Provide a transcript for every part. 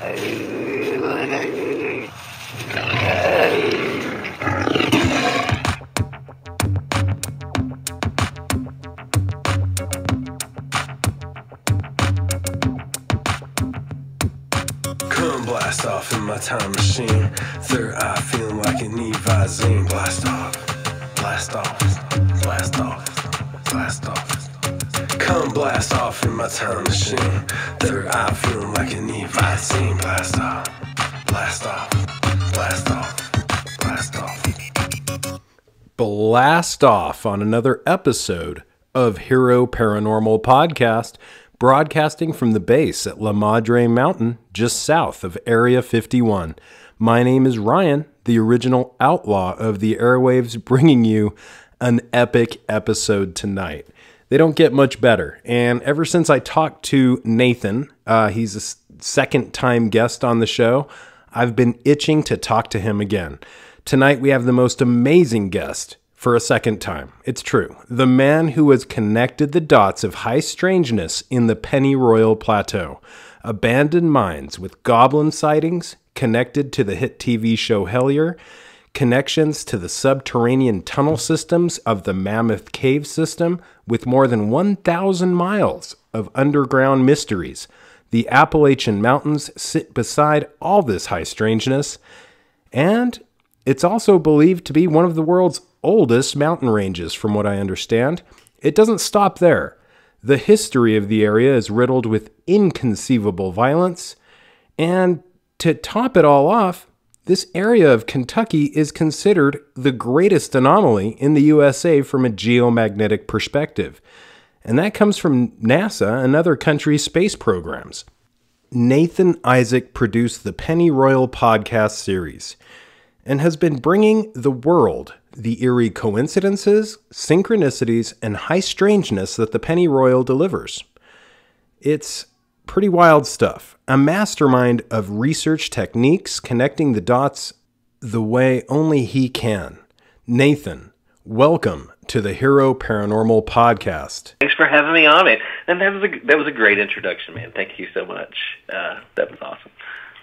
Come blast off in my time machine. Third eye feeling like an Evazine. Blast off, blast off, blast off in my time machine. Third eye feeling like an Evazine. Blast off, blast off, blast off, blast off. blast off on another episode of Hero Paranormal Podcast, broadcasting from the base at La Madre Mountain, just south of Area 51. My name is Ryan, the original outlaw of the airwaves, bringing you an epic episode tonight. They don't get much better. And ever since I talked to Nathan, uh, he's a second time guest on the show, I've been itching to talk to him again. Tonight we have the most amazing guest for a second time. It's true. The man who has connected the dots of high strangeness in the Pennyroyal Plateau, abandoned mines with goblin sightings connected to the hit TV show Hellier, connections to the subterranean tunnel systems of the Mammoth Cave system with more than 1,000 miles of underground mysteries. The Appalachian Mountains sit beside all this high strangeness, and it's also believed to be one of the world's oldest mountain ranges, from what I understand. It doesn't stop there. The history of the area is riddled with inconceivable violence, and to top it all off, this area of Kentucky is considered the greatest anomaly in the USA from a geomagnetic perspective. And that comes from NASA and other countries' space programs. Nathan Isaac produced the Penny Royal podcast series and has been bringing the world the eerie coincidences, synchronicities, and high strangeness that the Penny Royal delivers. It's pretty wild stuff. A mastermind of research techniques connecting the dots the way only he can. Nathan, welcome to the Hero Paranormal Podcast. Thanks for having me on, man. And that was a that was a great introduction, man. Thank you so much. Uh, that was awesome.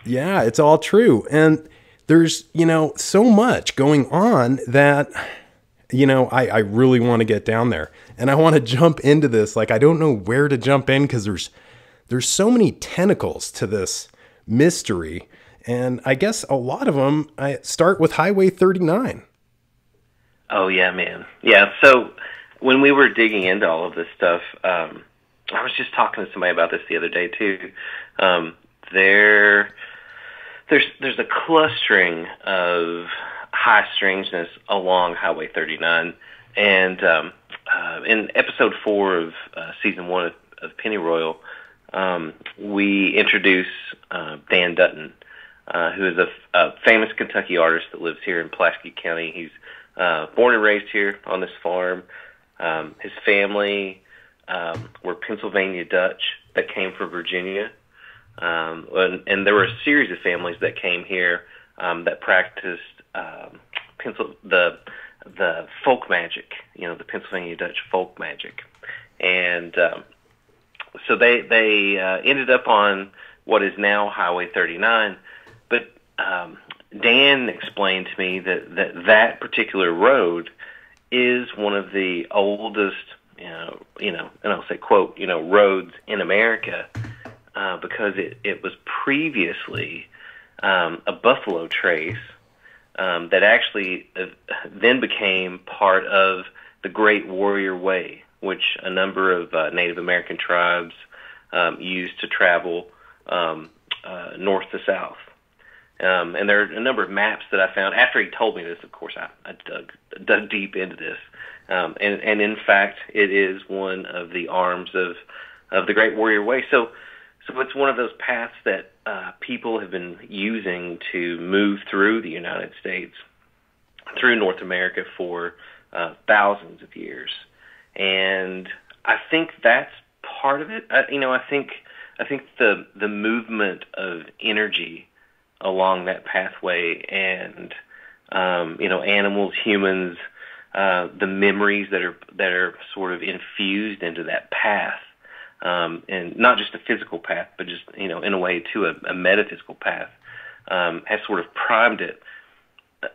Yeah, it's all true. And there's, you know, so much going on that, you know, I, I really want to get down there. And I want to jump into this. Like, I don't know where to jump in because there's there's so many tentacles to this mystery. And I guess a lot of them I start with Highway 39. Oh yeah, man. Yeah. So when we were digging into all of this stuff, um, I was just talking to somebody about this the other day too. Um, there, there's there's a clustering of high strangeness along Highway 39, and um, uh, in episode four of uh, season one of, of Pennyroyal, um, we introduce uh, Dan Dutton, uh, who is a, famous Kentucky artist that lives here in Pulaski County. He's uh, born and raised here on this farm. Um, his family um, were Pennsylvania Dutch that came from Virginia, um, and, and there were a series of families that came here um, that practiced um, pencil the the folk magic, you know, the Pennsylvania Dutch folk magic, and um, so they they uh, ended up on what is now Highway 39. But um, Dan explained to me that, that that particular road is one of the oldest, you know, you know, and I'll say quote, you know, roads in America uh, because it it was previously um, a buffalo trace um, that actually uh, then became part of the Great Warrior Way, which a number of uh, Native American tribes um, used to travel um, uh, north to south. Um, and there are a number of maps that I found after he told me this. Of course, I, I dug dug deep into this, um, and and in fact, it is one of the arms of of the Great Warrior Way. So, so it's one of those paths that uh, people have been using to move through the United States, through North America for uh, thousands of years, and I think that's part of it. I, you know, I think I think the the movement of energy along that pathway and um, you know animals, humans, uh, the memories that are that are sort of infused into that path um, and not just a physical path, but just you know in a way to a, a metaphysical path, um, has sort of primed it.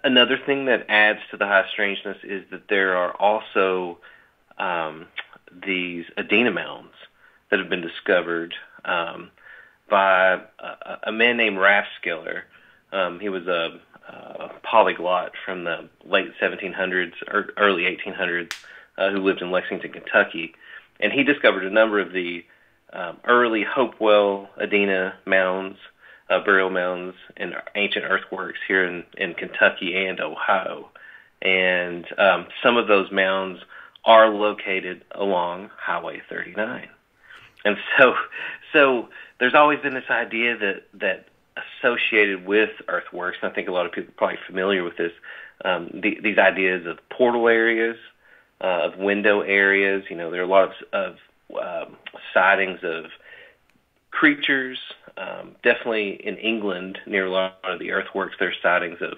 Another thing that adds to the high strangeness is that there are also um, these Adena mounds that have been discovered um, by a, a man named Rafinesque. Um, he was a, a polyglot from the late 1700s, or early 1800s, uh, who lived in Lexington, Kentucky, and he discovered a number of the um, early Hopewell Adena mounds, uh, burial mounds, and ancient earthworks here in, in Kentucky and Ohio. And um, some of those mounds are located along Highway 39. And so, so there's always been this idea that that associated with earthworks, and I think a lot of people are probably familiar with this, um, the, these ideas of portal areas, uh, of window areas. You know, there are a lot of, of um, sightings of creatures. Um, definitely in England, near a lot of the earthworks, there are sightings of,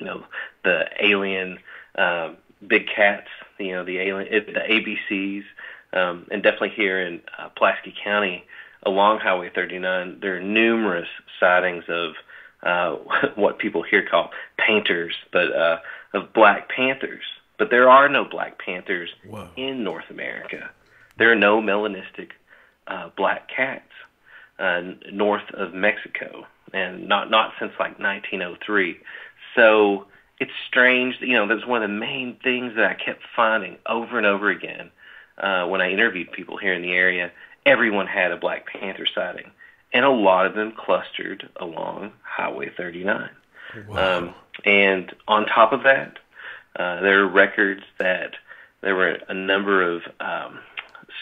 you know, the alien um, big cats. You know, the alien, the ABCs, um, and definitely here in uh, Pulaski County along Highway 39, there are numerous sightings of uh, what people here call painters, but uh, of black panthers. But there are no black panthers Whoa. in North America. There are no melanistic uh, black cats uh, north of Mexico, and not not since like 1903. So it's strange. You know, that's one of the main things that I kept finding over and over again uh, when I interviewed people here in the area. Everyone had a Black Panther sighting, and a lot of them clustered along Highway 39. Wow. Um, and on top of that, uh, there are records that there were a number of um,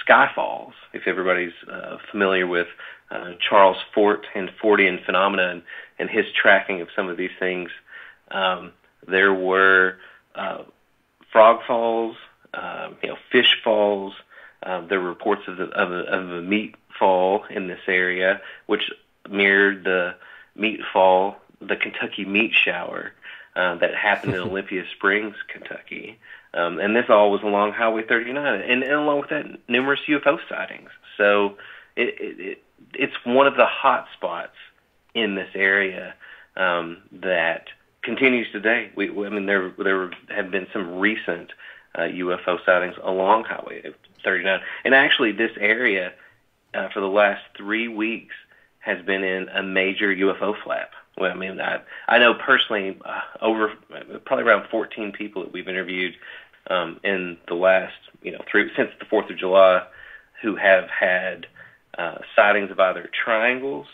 skyfalls. If everybody's uh, familiar with uh, Charles Fort and Fortean phenomena and, and his tracking of some of these things, um, there were uh, frog falls, um, you know, fish falls. Um, there were reports of, the, of, a, of a meat fall in this area, which mirrored the meat fall, the Kentucky meat shower uh, that happened in Olympia Springs, Kentucky. Um, and this all was along Highway 39, and, and along with that, numerous UFO sightings. So it, it, it it's one of the hot spots in this area um, that continues today. We, I mean, there there have been some recent uh, UFO sightings along Highway 39, and actually, this area uh, for the last three weeks has been in a major UFO flap. Well, I mean, I I know personally uh, over probably around 14 people that we've interviewed um, in the last you know three since the Fourth of July who have had uh, sightings of either triangles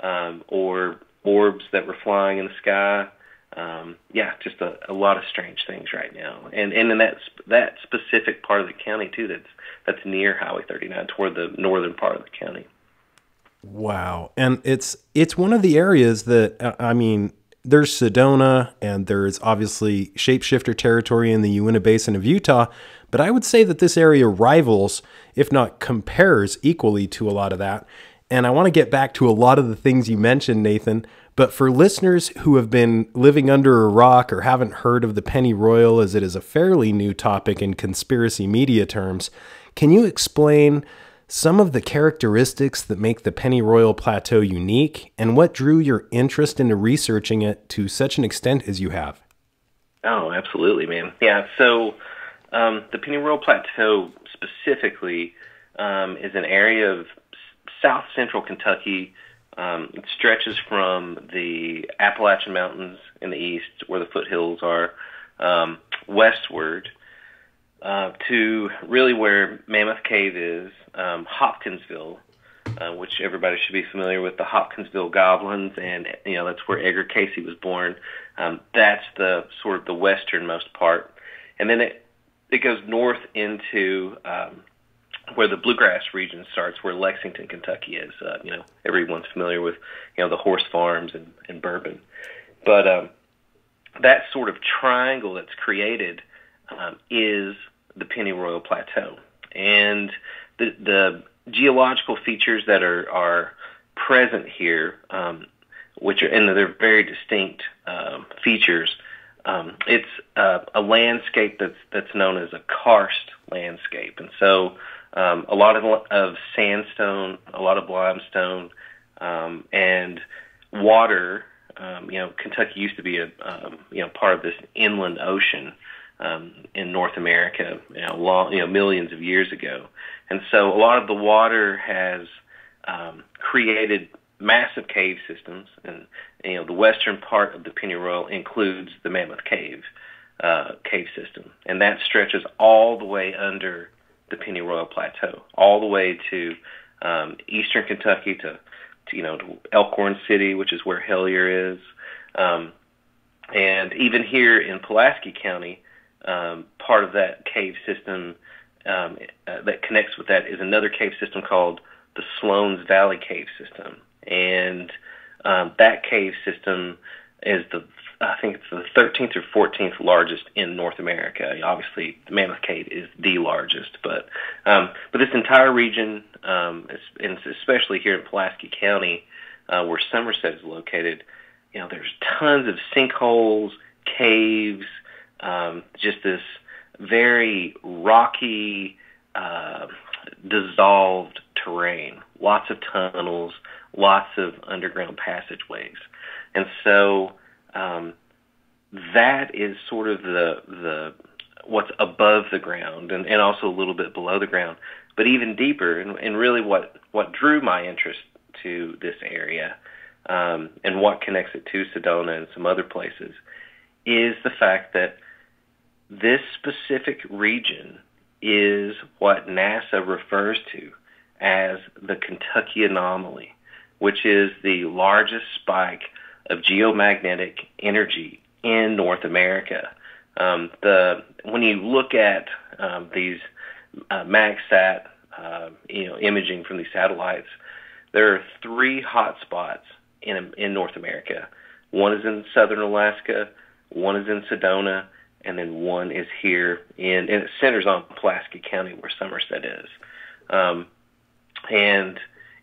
um, or orbs that were flying in the sky um, yeah, just a, a lot of strange things right now, and and in that that specific part of the county too. That's that's near Highway 39, toward the northern part of the county. Wow, and it's it's one of the areas that uh, I mean. There's Sedona, and there's obviously shapeshifter territory in the Uinta Basin of Utah, but I would say that this area rivals, if not compares equally to a lot of that. And I want to get back to a lot of the things you mentioned, Nathan. But for listeners who have been living under a rock or haven't heard of the pennyroyal, as it is a fairly new topic in conspiracy media terms, can you explain some of the characteristics that make the pennyroyal plateau unique and what drew your interest into researching it to such an extent as you have? Oh, absolutely, man. Yeah, so um, the pennyroyal plateau specifically um, is an area of south central Kentucky um, it stretches from the Appalachian Mountains in the east, where the foothills are, um, westward uh, to really where Mammoth Cave is, um, Hopkinsville, uh, which everybody should be familiar with, the Hopkinsville Goblins, and you know that's where Edgar Cayce was born. Um, that's the sort of the westernmost part, and then it it goes north into um, where the bluegrass region starts, where Lexington, Kentucky is. Uh, you know, everyone's familiar with you know the horse farms and, and bourbon, but um, that sort of triangle that's created um, is the Pennyroyal Plateau, and the the geological features that are are present here, um, which are and they're very distinct um, features. Um, it's uh, a landscape that's that's known as a karst landscape, and so um, a lot of, of sandstone, a lot of limestone, um, and water. Um, you know, Kentucky used to be a um, you know part of this inland ocean um, in North America, you know, long, you know, millions of years ago, and so a lot of the water has um, created massive cave systems, and you know the western part of the Pennyroyal includes the Mammoth Cave uh, cave system, and that stretches all the way under the Pennyroyal Plateau, all the way to um, eastern Kentucky to, to you know to Elkhorn City, which is where Hellier is, um, and even here in Pulaski County, um, part of that cave system um, uh, that connects with that is another cave system called the Sloan's Valley Cave System, and um, that cave system is the I think it's the 13th or 14th largest in North America. Obviously, the Mammoth Cave is the largest, but um, but this entire region, um, and especially here in Pulaski County, uh, where Somerset is located, you know, there's tons of sinkholes, caves, um, just this very rocky, uh, dissolved terrain, lots of tunnels, lots of underground passageways, and so um, that is sort of the the what's above the ground and, and also a little bit below the ground, but even deeper. And, and really, what what drew my interest to this area um, and what connects it to Sedona and some other places is the fact that this specific region is what NASA refers to as the Kentucky anomaly, which is the largest spike of geomagnetic energy in North America. Um, the when you look at um, these uh, MagSat, uh, you know, imaging from these satellites, there are three hotspots in in North America. One is in southern Alaska, one is in Sedona, and then one is here in and it centers on Pulaski County where Somerset is. Um, and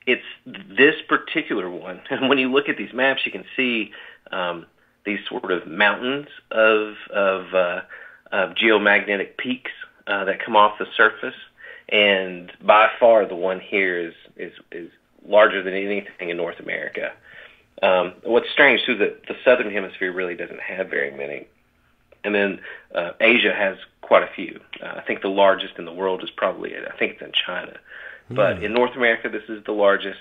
it's this particular one. And when you look at these maps, you can see um, these sort of mountains of of, uh, of geomagnetic peaks uh, that come off the surface. And by far, the one here is is is larger than anything in North America. Um, what's strange too that the southern hemisphere really doesn't have very many, and then uh, Asia has quite a few. Uh, I think the largest in the world is probably I think it's in China. But hmm. in North America, this is the largest,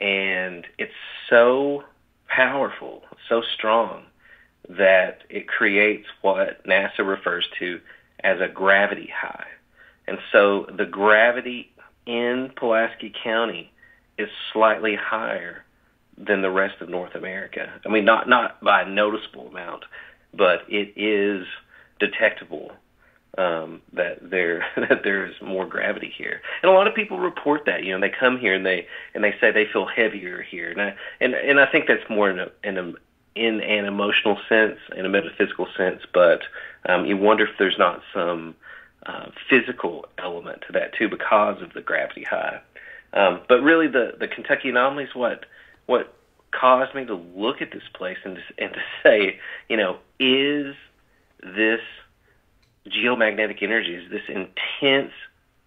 and it's so powerful, so strong, that it creates what NASA refers to as a gravity high. And so the gravity in Pulaski County is slightly higher than the rest of North America. I mean, not not by a noticeable amount, but it is detectable um, that there that there's more gravity here, and a lot of people report that. You know, they come here and they and they say they feel heavier here, and I and and I think that's more in a in a in an emotional sense, in a metaphysical sense, but um, you wonder if there's not some uh, physical element to that too because of the gravity high. Um, but really, the the Kentucky anomaly is what what caused me to look at this place and to, and to say, you know, is this geomagnetic energy is this intense,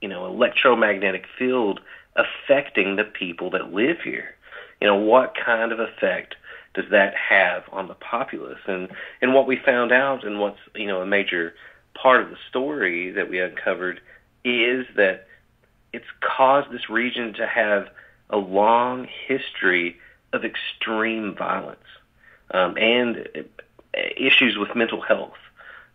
you know, electromagnetic field affecting the people that live here. You know, what kind of effect does that have on the populace? And and what we found out, and what's you know a major part of the story that we uncovered, is that it's caused this region to have a long history of extreme violence um, and issues with mental health.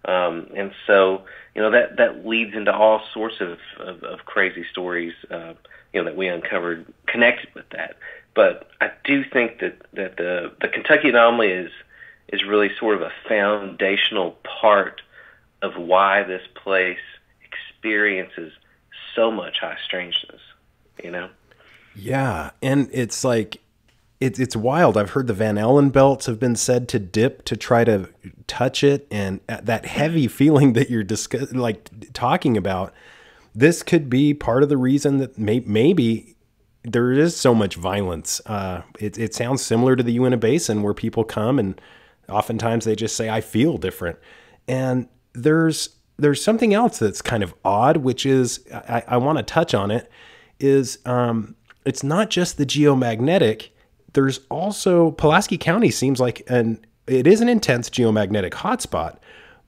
Um, and so, you know, that, that leads into all sorts of, of, of crazy stories, uh, you know, that we uncovered connected with that. But I do think that, that the, the Kentucky anomaly is, is really sort of a foundational part of why this place experiences so much high strangeness, you know? Yeah. And it's like, it's it's wild. I've heard the Van Allen belts have been said to dip to try to touch it, and that heavy feeling that you're discuss- like talking about. This could be part of the reason that may- maybe there is so much violence. Uh, it it sounds similar to the Uinta Basin, where people come and oftentimes they just say, "I feel different," and there's there's something else that's kind of odd, which is I, I want to touch on it. Is um, it's not just the geomagnetic. There's also Pulaski County seems like an it is an intense geomagnetic hotspot,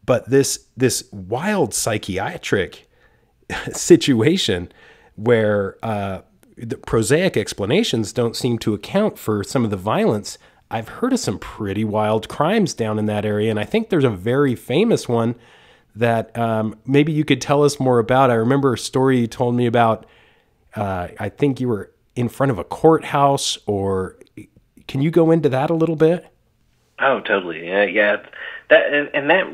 but this this wild psychiatric situation where uh, the prosaic explanations don't seem to account for some of the violence. I've heard of some pretty wild crimes down in that area, and I think there's a very famous one that um, maybe you could tell us more about. I remember a story you told me about. Uh, I think you were in front of a courthouse, or can you go into that a little bit? Oh, totally. Yeah, yeah. That and, that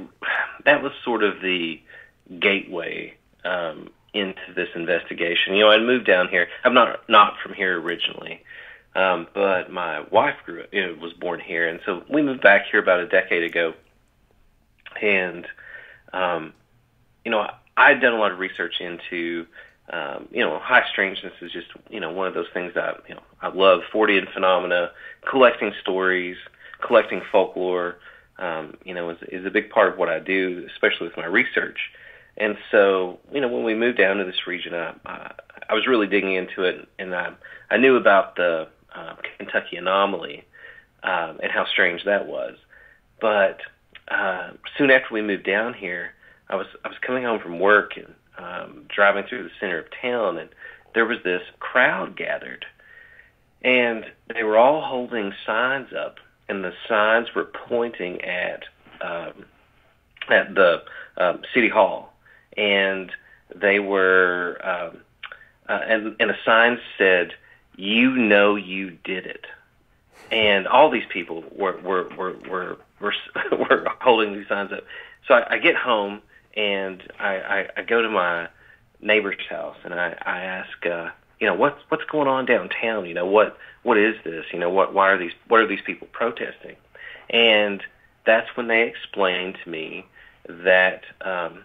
that was sort of the gateway um, into this investigation. You know, I'd moved down here. I'm not not from here originally, um, but my wife grew you know, was born here, and so we moved back here about a decade ago. And um, you know, I'd done a lot of research into um, you know, high strangeness is just you know one of those things that you know I love. Fortean phenomena, collecting stories, collecting folklore. Um, you know, is, is a big part of what I do, especially with my research. And so, you know, when we moved down to this region, I, I, I was really digging into it, and I, I knew about the uh, Kentucky anomaly um, and how strange that was. But uh, soon after we moved down here, I was I was coming home from work and um, driving through the center of town, and there was this crowd gathered, and they were all holding signs up, and the signs were pointing at um, at the um, city hall, and they were um, uh, and and the sign said, "You know you did it," and all these people were were were were were, were holding these signs up. So I, I get home and I, I, I go to my neighbor's house and I, I ask, uh, you know, what's what's going on downtown? You know, what what is this? You know, what why are these what are these people protesting? And that's when they explained to me that um,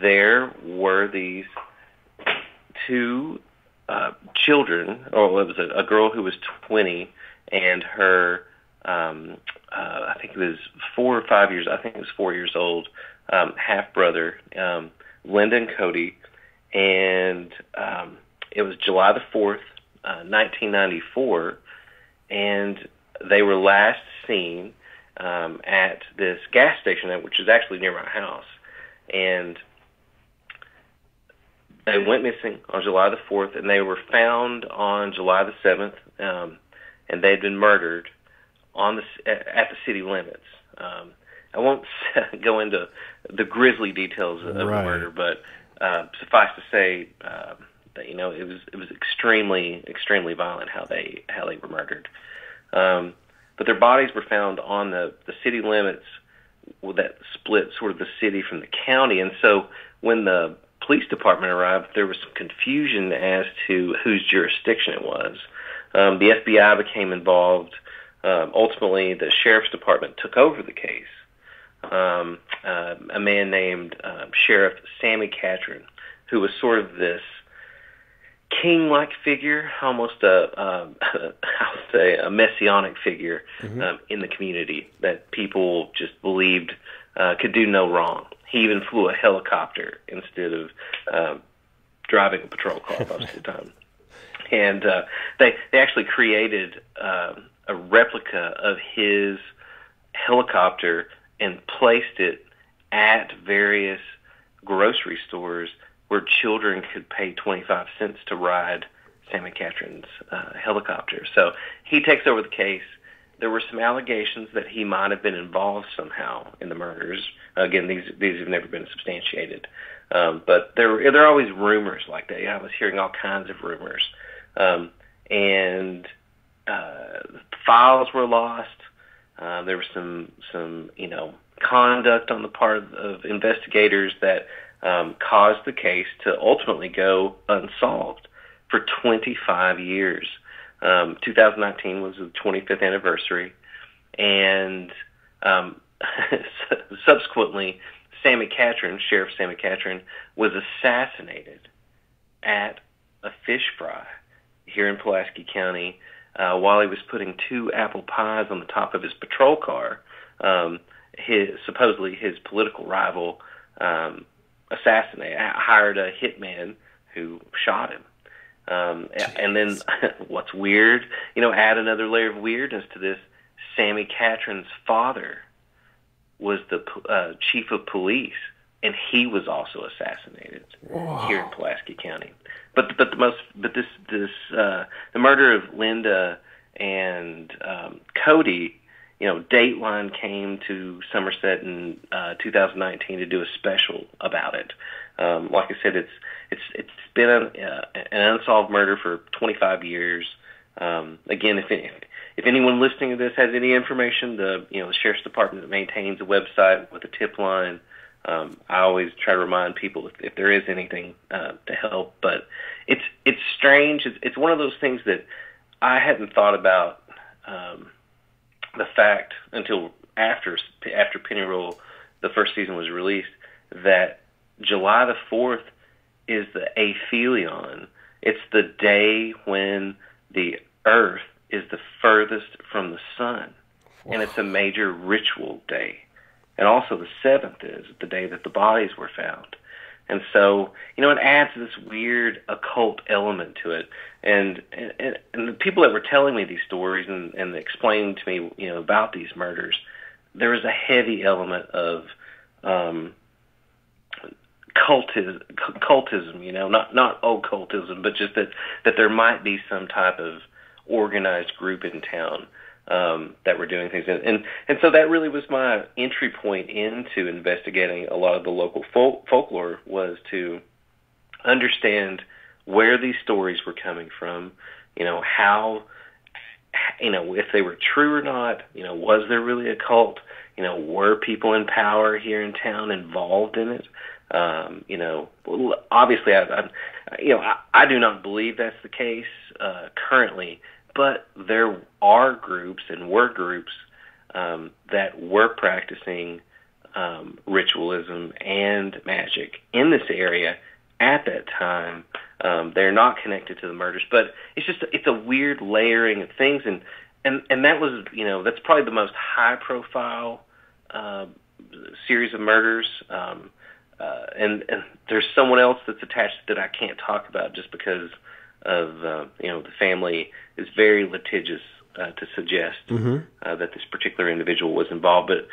there were these two uh, children, or it was a, a girl who was 20, and her, um, uh, I think it was four or five years, I think it was four years old, um, half brother, um, Lyndon Cody, and um, it was July the 4th, uh, 1994, and they were last seen um, at this gas station, which is actually near my house. And they went missing on July the 4th, and they were found on July the 7th, um, and they'd been murdered on the at the city limits. Um, I won't go into the grisly details of right. the murder, but uh, suffice to say uh, that you know it was it was extremely extremely violent how they how they were murdered. Um, but their bodies were found on the the city limits that split sort of the city from the county, and so when the police department arrived, there was some confusion as to whose jurisdiction it was. Um, the FBI became involved. Um, ultimately, the sheriff's department took over the case. Um, uh, a man named uh, Sheriff Sammy Catron, who was sort of this king-like figure, almost a, uh, I'll say, a messianic figure mm-hmm. um, in the community that people just believed uh, could do no wrong. He even flew a helicopter instead of um, driving a patrol car most of the time. And uh, they they actually created uh, a replica of his helicopter and placed it at various grocery stores where children could pay 25 cents to ride Sammy Catron's uh, helicopter. So he takes over the case. There were some allegations that he might have been involved somehow in the murders. Again, these these have never been substantiated, um, but there there are always rumors like that. Yeah, I was hearing all kinds of rumors, um, and uh, files were lost. Uh, there was some some you know conduct on the part of, investigators that um, caused the case to ultimately go unsolved for 25 years. Um, 2019 was the 25th anniversary, and um, subsequently, Sammy Catron, Sheriff Sammy Catron, was assassinated at a fish fry here in Pulaski County uh, while he was putting two apple pies on the top of his patrol car. Um, his supposedly his political rival um, assassinate, hired a hitman who shot him. Um, and then what's weird, you know, add another layer of weirdness to this. Sammy Catron's father was the uh, chief of police, and he was also assassinated Whoa. here in Pulaski County. But but the most but this this uh, the murder of Linda and um, Cody, you know, Dateline came to Somerset in uh, 2019 to do a special about it. Um, like I said, it's it's it's been an, uh, an unsolved murder for 25 years. Um, again, if it, if anyone listening to this has any information, the you know the sheriff's department maintains a website with a tip line. Um, I always try to remind people if, if there is anything uh, to help. But it's it's strange. It's, it's one of those things that I hadn't thought about um, the fact until after after Pennyroyal, the first season was released, that July the fourth is the aphelion. It's the day when the Earth is the furthest from the sun, and it's a major ritual day. And also the seventh is the day that the bodies were found. And so, you know, it adds this weird occult element to it. And, and and the people that were telling me these stories and, and explaining to me, you know, about these murders, there was a heavy element of um, cultism, cultism. You know, not not occultism, but just that that there might be some type of organized group in town um, that were doing things, and, and and so that really was my entry point into investigating a lot of the local folk, folklore was to understand where these stories were coming from, you know how, you know if they were true or not, you know was there really a cult, you know were people in power here in town involved in it, um, you know obviously I, I you know I, I do not believe that's the case. Uh, currently but there are groups and were groups um, that were practicing um, ritualism and magic in this area at that time. Um, they're not connected to the murders, but it's just it's a weird layering of things, and and and that was you know that's probably the most high profile uh, series of murders. Um, uh, and, and there's someone else that's attached that I can't talk about just because of uh, you know the family is very litigious uh, to suggest mm-hmm. uh, that this particular individual was involved, but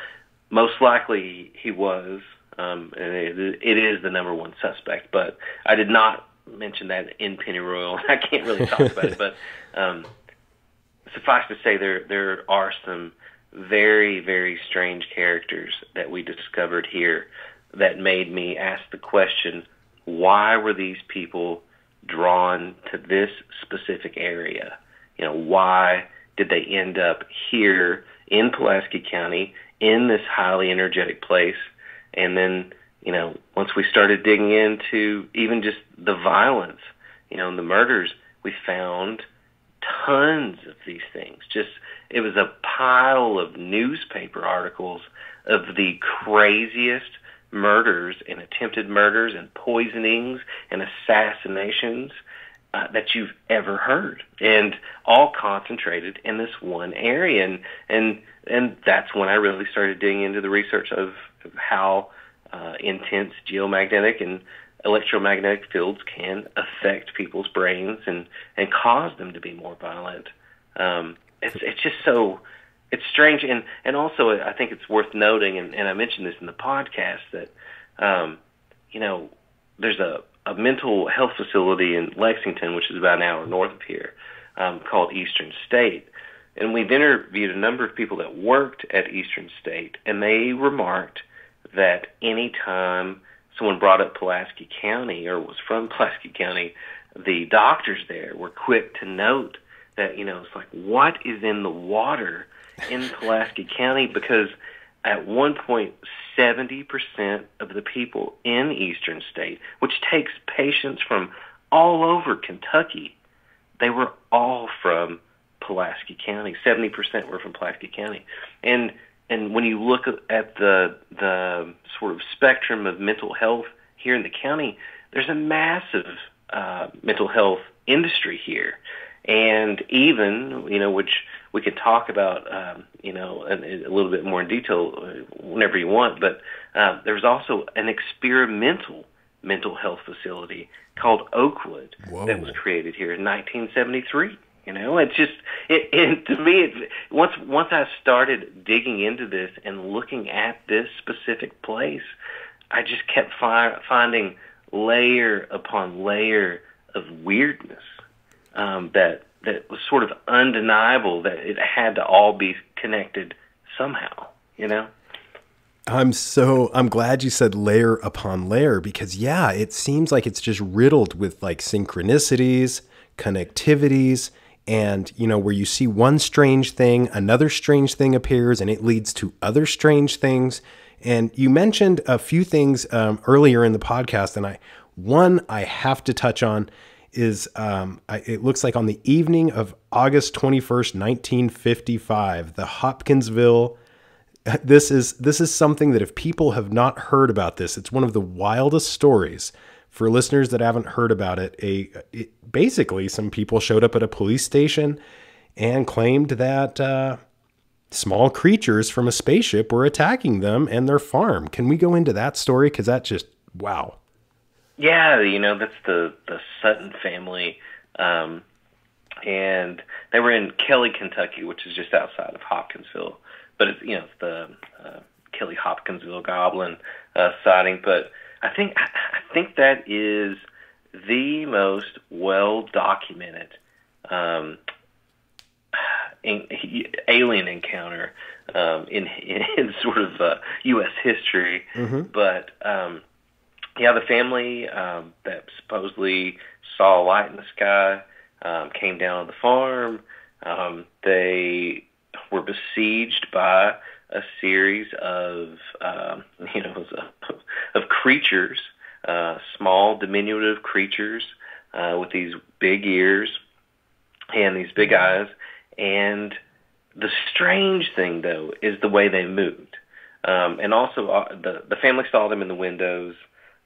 most likely he was, um, and it, it is the number one suspect. But I did not mention that in Pennyroyal. I can't really talk about it, but um, suffice to say, there there are some very very strange characters that we discovered here that made me ask the question: Why were these people drawn to this specific area? You know, why did they end up here in Pulaski County in this highly energetic place? And then, you know, once we started digging into even just the violence, you know, and the murders, we found tons of these things. Just it was a pile of newspaper articles of the craziest murders and attempted murders and poisonings and assassinations uh, that you've ever heard, and all concentrated in this one area. And and and that's when I really started digging into the research of, of how uh, intense geomagnetic and electromagnetic fields can affect people's brains and and cause them to be more violent. Um, it's it's just so it's strange, and and also I think it's worth noting, and, and I mentioned this in the podcast that um, you know there's a a mental health facility in Lexington, which is about an hour north of here, um, called Eastern State. And we've interviewed a number of people that worked at Eastern State, and they remarked that any time someone brought up Pulaski County or was from Pulaski County, the doctors there were quick to note that, you know, it's like, what is in the water in Pulaski County because at one point, 70% of the people in Eastern State, which takes patients from all over Kentucky, they were all from Pulaski County. 70% were from Pulaski County. And and when you look at the the sort of spectrum of mental health here in the county, there's a massive uh, mental health industry here and even you know which we could talk about um, you know a, a little bit more in detail uh, whenever you want. But uh, there's also an experimental mental health facility called Oakwood Whoa. that was created here in 1973. You know, it's just it, it to me. It, once once I started digging into this and looking at this specific place, I just kept fi- finding layer upon layer of weirdness um, that that was sort of undeniable that it had to all be connected somehow. You know. I'm so I'm glad you said layer upon layer because yeah, it seems like it's just riddled with like synchronicities, connectivities, and you know where you see one strange thing, another strange thing appears, and it leads to other strange things. And you mentioned a few things um, earlier in the podcast, and I one I have to touch on is um, it looks like on the evening of August 21st, 1955, the Hopkinsville this is this is something that if people have not heard about this, it's one of the wildest stories. For listeners that haven't heard about it, a it, basically some people showed up at a police station and claimed that uh, small creatures from a spaceship were attacking them and their farm. Can we go into that story? Because that just wow. Yeah, you know that's the the Sutton family, um, and they were in Kelly, Kentucky, which is just outside of Hopkinsville. But it's you know it's the uh, Kelly Hopkinsville Goblin uh, sighting. But I think I think that is the most well documented um, in, alien encounter um, in, in, in sort of uh, U.S. history. But um, yeah, the family um, that supposedly saw a light in the sky um, came down on the farm. Um, they were besieged by a series of um, you know of creatures, uh, small diminutive creatures uh, with these big ears and these big eyes. And the strange thing, though, is the way they moved. Um, and also, uh, the the family saw them in the windows.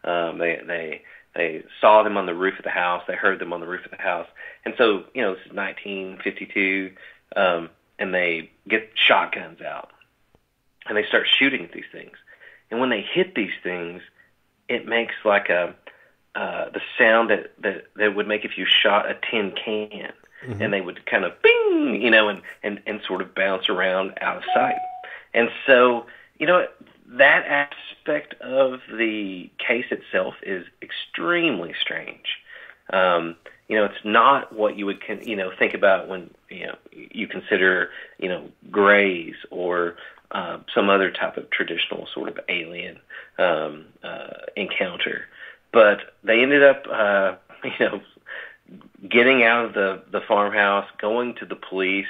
Um, they they they saw them on the roof of the house. They heard them on the roof of the house. And so, you know, this is 1952, um, and they get shotguns out, and they start shooting at these things. And when they hit these things, it makes like a uh, the sound that, that that would make if you shot a tin can, and they would kind of bing, you know, and, and and sort of bounce around out of sight. And so, you know, that aspect of the case itself is extremely strange. Um, you know, it's not what you would, con- you know, think about when you know you consider, you know, grays or uh, some other type of traditional sort of alien um, uh, encounter. But they ended up, uh, you know, getting out of the the farmhouse, going to the police.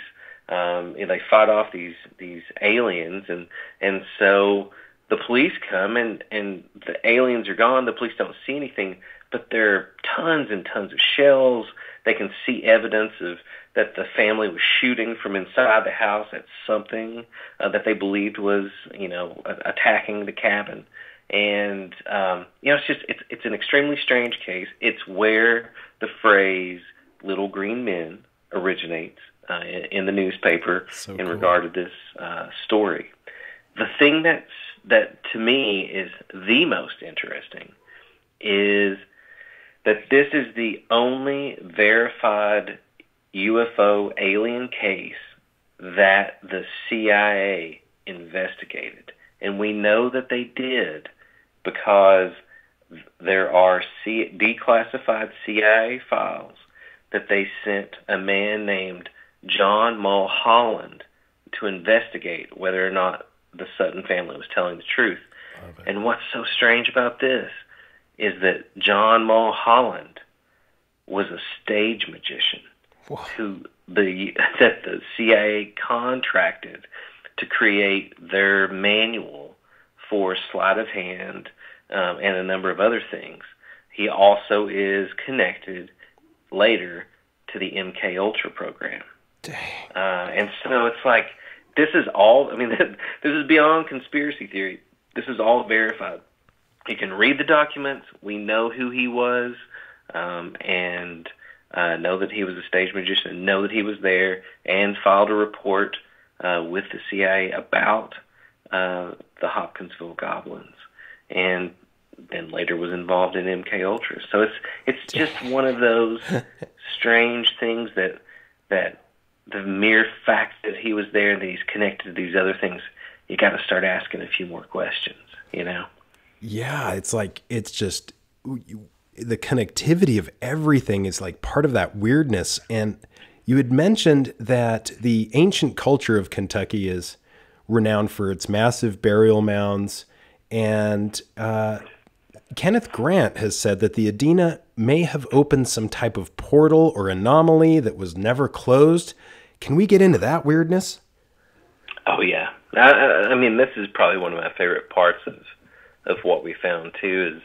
Um, and they fight off these these aliens, and and so the police come and and the aliens are gone. The police don't see anything, but there are tons and tons of shells. They can see evidence of that the family was shooting from inside the house at something uh, that they believed was you know a- attacking the cabin. And um, you know, it's just it's it's an extremely strange case. It's where the phrase "little green men" originates uh, in, in the newspaper So in cool. regard to this uh, story. The thing that's that to me is the most interesting is that this is the only verified UFO alien case that the CIA investigated. And we know that they did because there are C- declassified CIA files that they sent a man named John Mulholland to investigate whether or not the Sutton family was telling the truth. And what's so strange about this is that John Mulholland was a stage magician who the that the CIA contracted to create their manual for sleight of hand um, and a number of other things. He also is connected later to the MK Ultra program. Uh, and so it's like this is all. I mean, this is beyond conspiracy theory. This is all verified. You can read the documents. We know who he was, um, and uh, know that he was a stage magician, know that he was there, and filed a report uh, with the CIA about uh, the Hopkinsville Goblins, and then later was involved in MK Ultra. So it's it's just one of those strange things that that the mere fact that he was there and that he's connected to these other things, you got to start asking a few more questions. You know? Yeah, it's like it's just the connectivity of everything is like part of that weirdness. And you had mentioned that the ancient culture of Kentucky is renowned for its massive burial mounds. And uh, Kenneth Grant has said that the Adena may have opened some type of portal or anomaly that was never closed. Can we get into that weirdness? Oh yeah, I, I mean this is probably one of my favorite parts of of what we found too. Is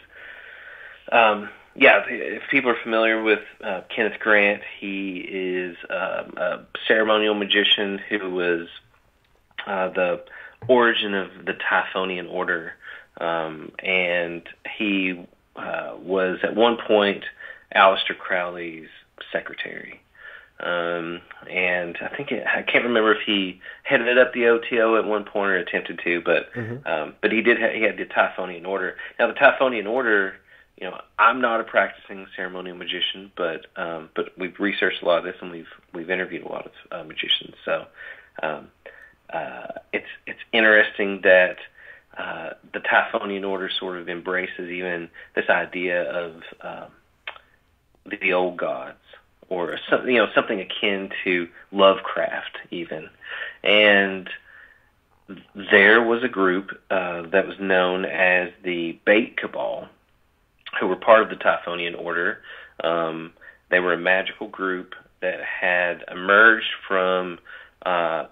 um, yeah, if people are familiar with uh, Kenneth Grant, he is um, a ceremonial magician who was uh, the origin of the Typhonian order, um, and he uh, was at one point Aleister Crowley's secretary. Um, and I think it, I can't remember if he headed up the OTO at one point or attempted to, but mm-hmm. um, but he did. Ha- he had the Typhonian order. Now the Typhonian order you know, I'm not a practicing ceremonial magician, but um, but we've researched a lot of this and we've we've interviewed a lot of uh, magicians. So um, uh, it's it's interesting that uh, the Typhonian order sort of embraces even this idea of um, the old gods or something you know something akin to Lovecraft even, and there was a group uh, that was known as the Bate Cabal who were part of the Typhonian Order. Um, they were a magical group that had emerged from uh,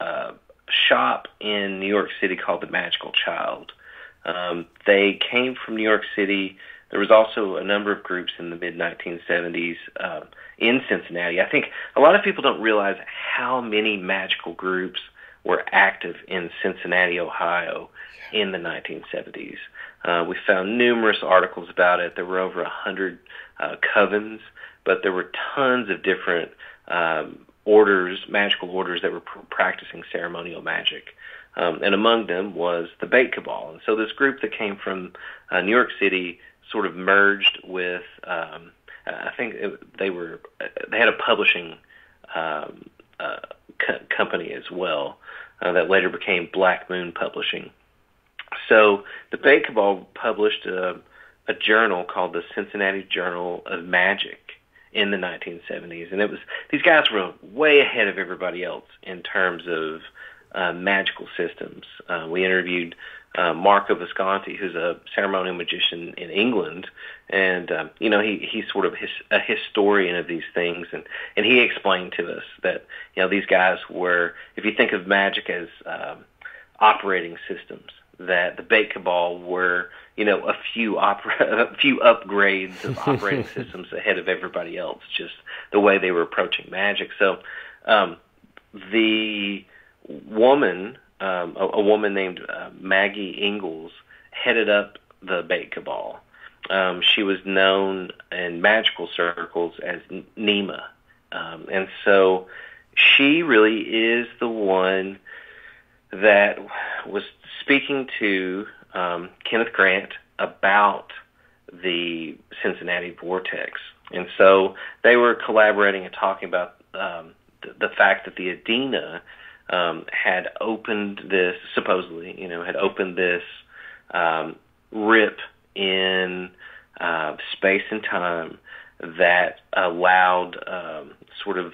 a shop in New York City called the Magical Child. Um, they came from New York City. There was also a number of groups in the mid 1970s um, in Cincinnati. I think a lot of people don't realize how many magical groups were active in Cincinnati, Ohio in the 1970s. Uh, we found numerous articles about it. There were over a hundred uh, covens, but there were tons of different um, orders, magical orders that were pr- practicing ceremonial magic. Um, and among them was the Bate Cabal. And so this group that came from uh, New York City sort of merged with, um, I think they were, they had a publishing um, uh, co- company as well uh, that later became Black Moon Publishing. So the Bate Cabal published a, a journal called the Cincinnati Journal of Magic in the 1970s, and it was these guys were way ahead of everybody else in terms of uh, magical systems. Uh, we interviewed uh, Marco Visconti, who's a ceremonial magician in England, and um, you know he he's sort of his, a historian of these things, and and he explained to us that you know these guys were, if you think of magic as um, operating systems, that the Bate Cabal were, you know, a few opera, a few upgrades of operating systems ahead of everybody else. Just the way they were approaching magic. So, um, the woman, um, a, a woman named uh, Maggie Ingalls, headed up the Bate Cabal. Um, she was known in magical circles as Nema, um, and so she really is the one that was speaking to um, Kenneth Grant about the Cincinnati vortex. And so they were collaborating and talking about um, the fact that the Adena um, had opened this, supposedly, you know, had opened this um, rip in uh, space and time that allowed um, sort of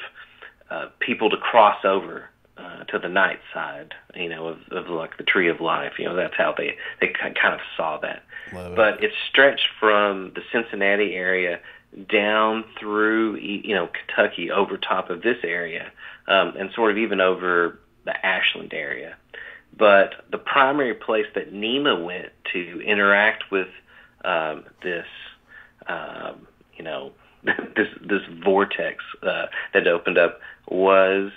uh, people to cross over uh, to the night side, you know, of, of like the tree of life. You know, that's how they they kind of saw that. It. But it stretched from the Cincinnati area down through you know Kentucky over top of this area, um, and sort of even over the Ashland area. But the primary place that Nema went to interact with um, this, um, you know, this this vortex uh, that opened up was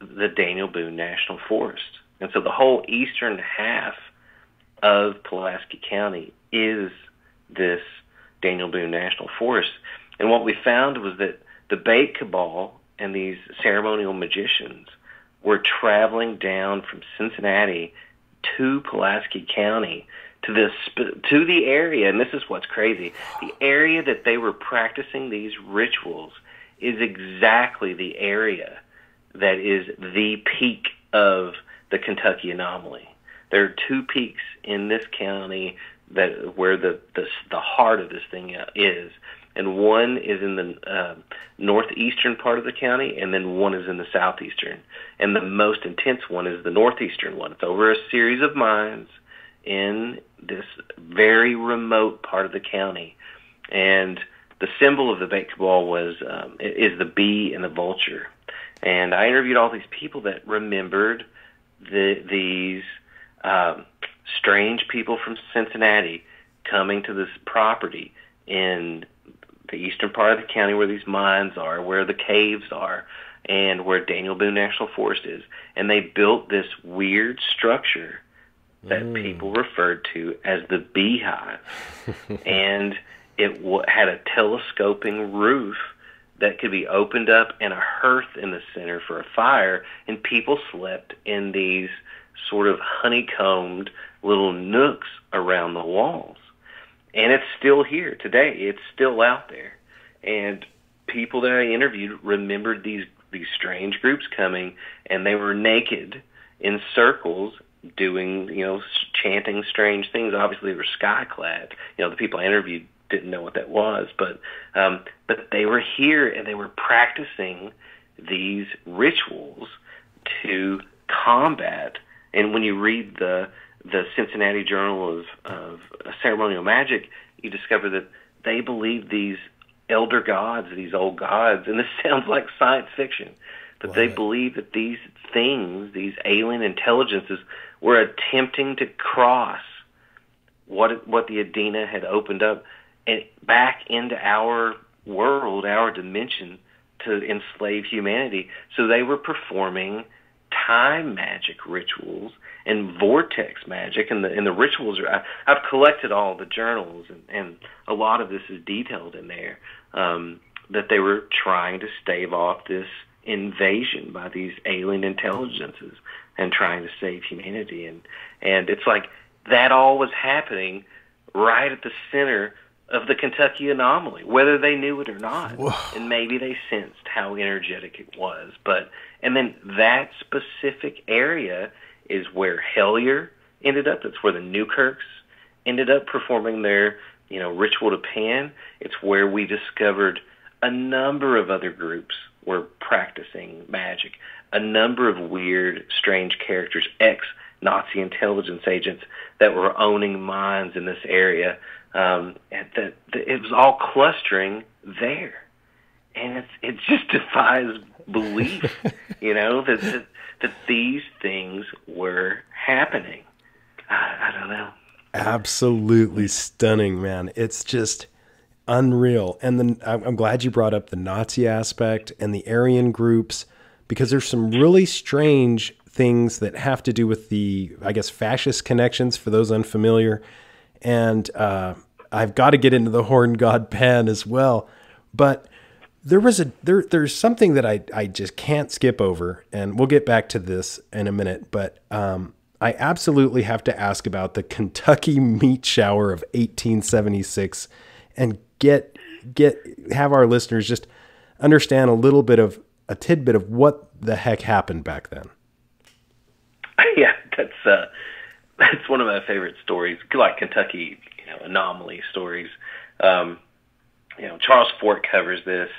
the Daniel Boone National Forest. And so the whole eastern half of Pulaski County is this Daniel Boone National Forest. And what we found was that the Bate Cabal and these ceremonial magicians were traveling down from Cincinnati to Pulaski County to this to the area and this is what's crazy. The area that they were practicing these rituals is exactly the area that is the peak of the Kentucky anomaly. There are two peaks in this county that where the the, the heart of this thing is and one is in the uh, northeastern part of the county, and then one is in the southeastern. And the most intense one is the northeastern one. It's over a series of mines in this very remote part of the county, and the symbol of the Bate Cabal was um, is the bee and the vulture. And I interviewed all these people that remembered the, these um, strange people from Cincinnati coming to this property in the eastern part of the county where these mines are, where the caves are, and where Daniel Boone National Forest is. And they built this weird structure that mm. people referred to as the beehive. and it w- had a telescoping roof that could be opened up and a hearth in the center for a fire, and people slept in these sort of honeycombed little nooks around the walls and it's still here today. It's still out there, and people that I interviewed remembered these these strange groups coming, and they were naked in circles doing you know chanting strange things. Obviously, they were sky clad. You know, the people I interviewed didn't know what that was, but um, but they were here and they were practicing these rituals to combat. And when you read the the Cincinnati Journal of, of uh, Ceremonial Magic, you discover that they believe these elder gods, these old gods, and this sounds like science fiction, but they believe that these things, these alien intelligences, were attempting to cross what what the Adena had opened up and back into our world, our dimension, to enslave humanity. So they were performing time magic rituals and vortex magic and the and the rituals are I, I've collected all the journals and, and a lot of this is detailed in there um, that they were trying to stave off this invasion by these alien intelligences and trying to save humanity and and it's like that all was happening right at the center of the Kentucky anomaly, whether they knew it or not. Whoa. And maybe they sensed how energetic it was. But and then that specific area is where Hellier ended up. That's where the Newkirks ended up performing their, you know, ritual to Pan. It's where we discovered a number of other groups were practicing magic. A number of weird, strange characters, ex Nazi intelligence agents that were owning mines in this area. Um, and that, that it was all clustering there, and it's it just defies belief, you know, that, that that these things were happening. I, I don't know. Absolutely stunning, man. It's just unreal. And then I'm glad you brought up the Nazi aspect and the Aryan groups because there's some really strange things that have to do with the, I guess, fascist connections for those unfamiliar. And uh, I've got to get into the Horn God Pan as well. But there was a there there's something that I I just can't skip over, and we'll get back to this in a minute. But um, I absolutely have to ask about the Kentucky meat shower of 1876, and get get have our listeners just understand a little bit of a tidbit of what the heck happened back then. Yeah, that's uh, that's one of my favorite stories, like Kentucky, you know, anomaly stories. Um, you know, Charles Fort covers this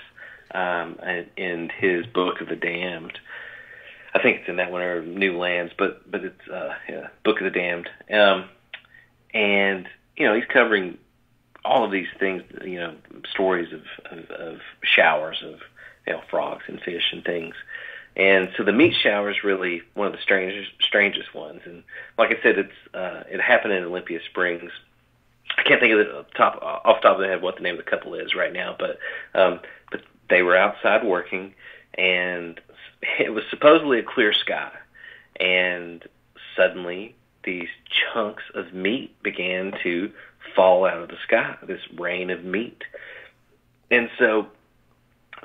um, in his Book of the Damned. I think it's in that one or New Lands, but but it's uh, yeah, Book of the Damned. Um, and you know he's covering all of these things, you know, stories of, of, of showers of you know frogs and fish and things. And so the meat shower is really one of the strangest strangest ones. And like I said, it's uh, it happened in Olympia Springs. I can't think of the top off the top of the head what the name of the couple is right now, but um, but they were outside working, and it was supposedly a clear sky. And suddenly, these chunks of meat began to fall out of the sky, this rain of meat. and so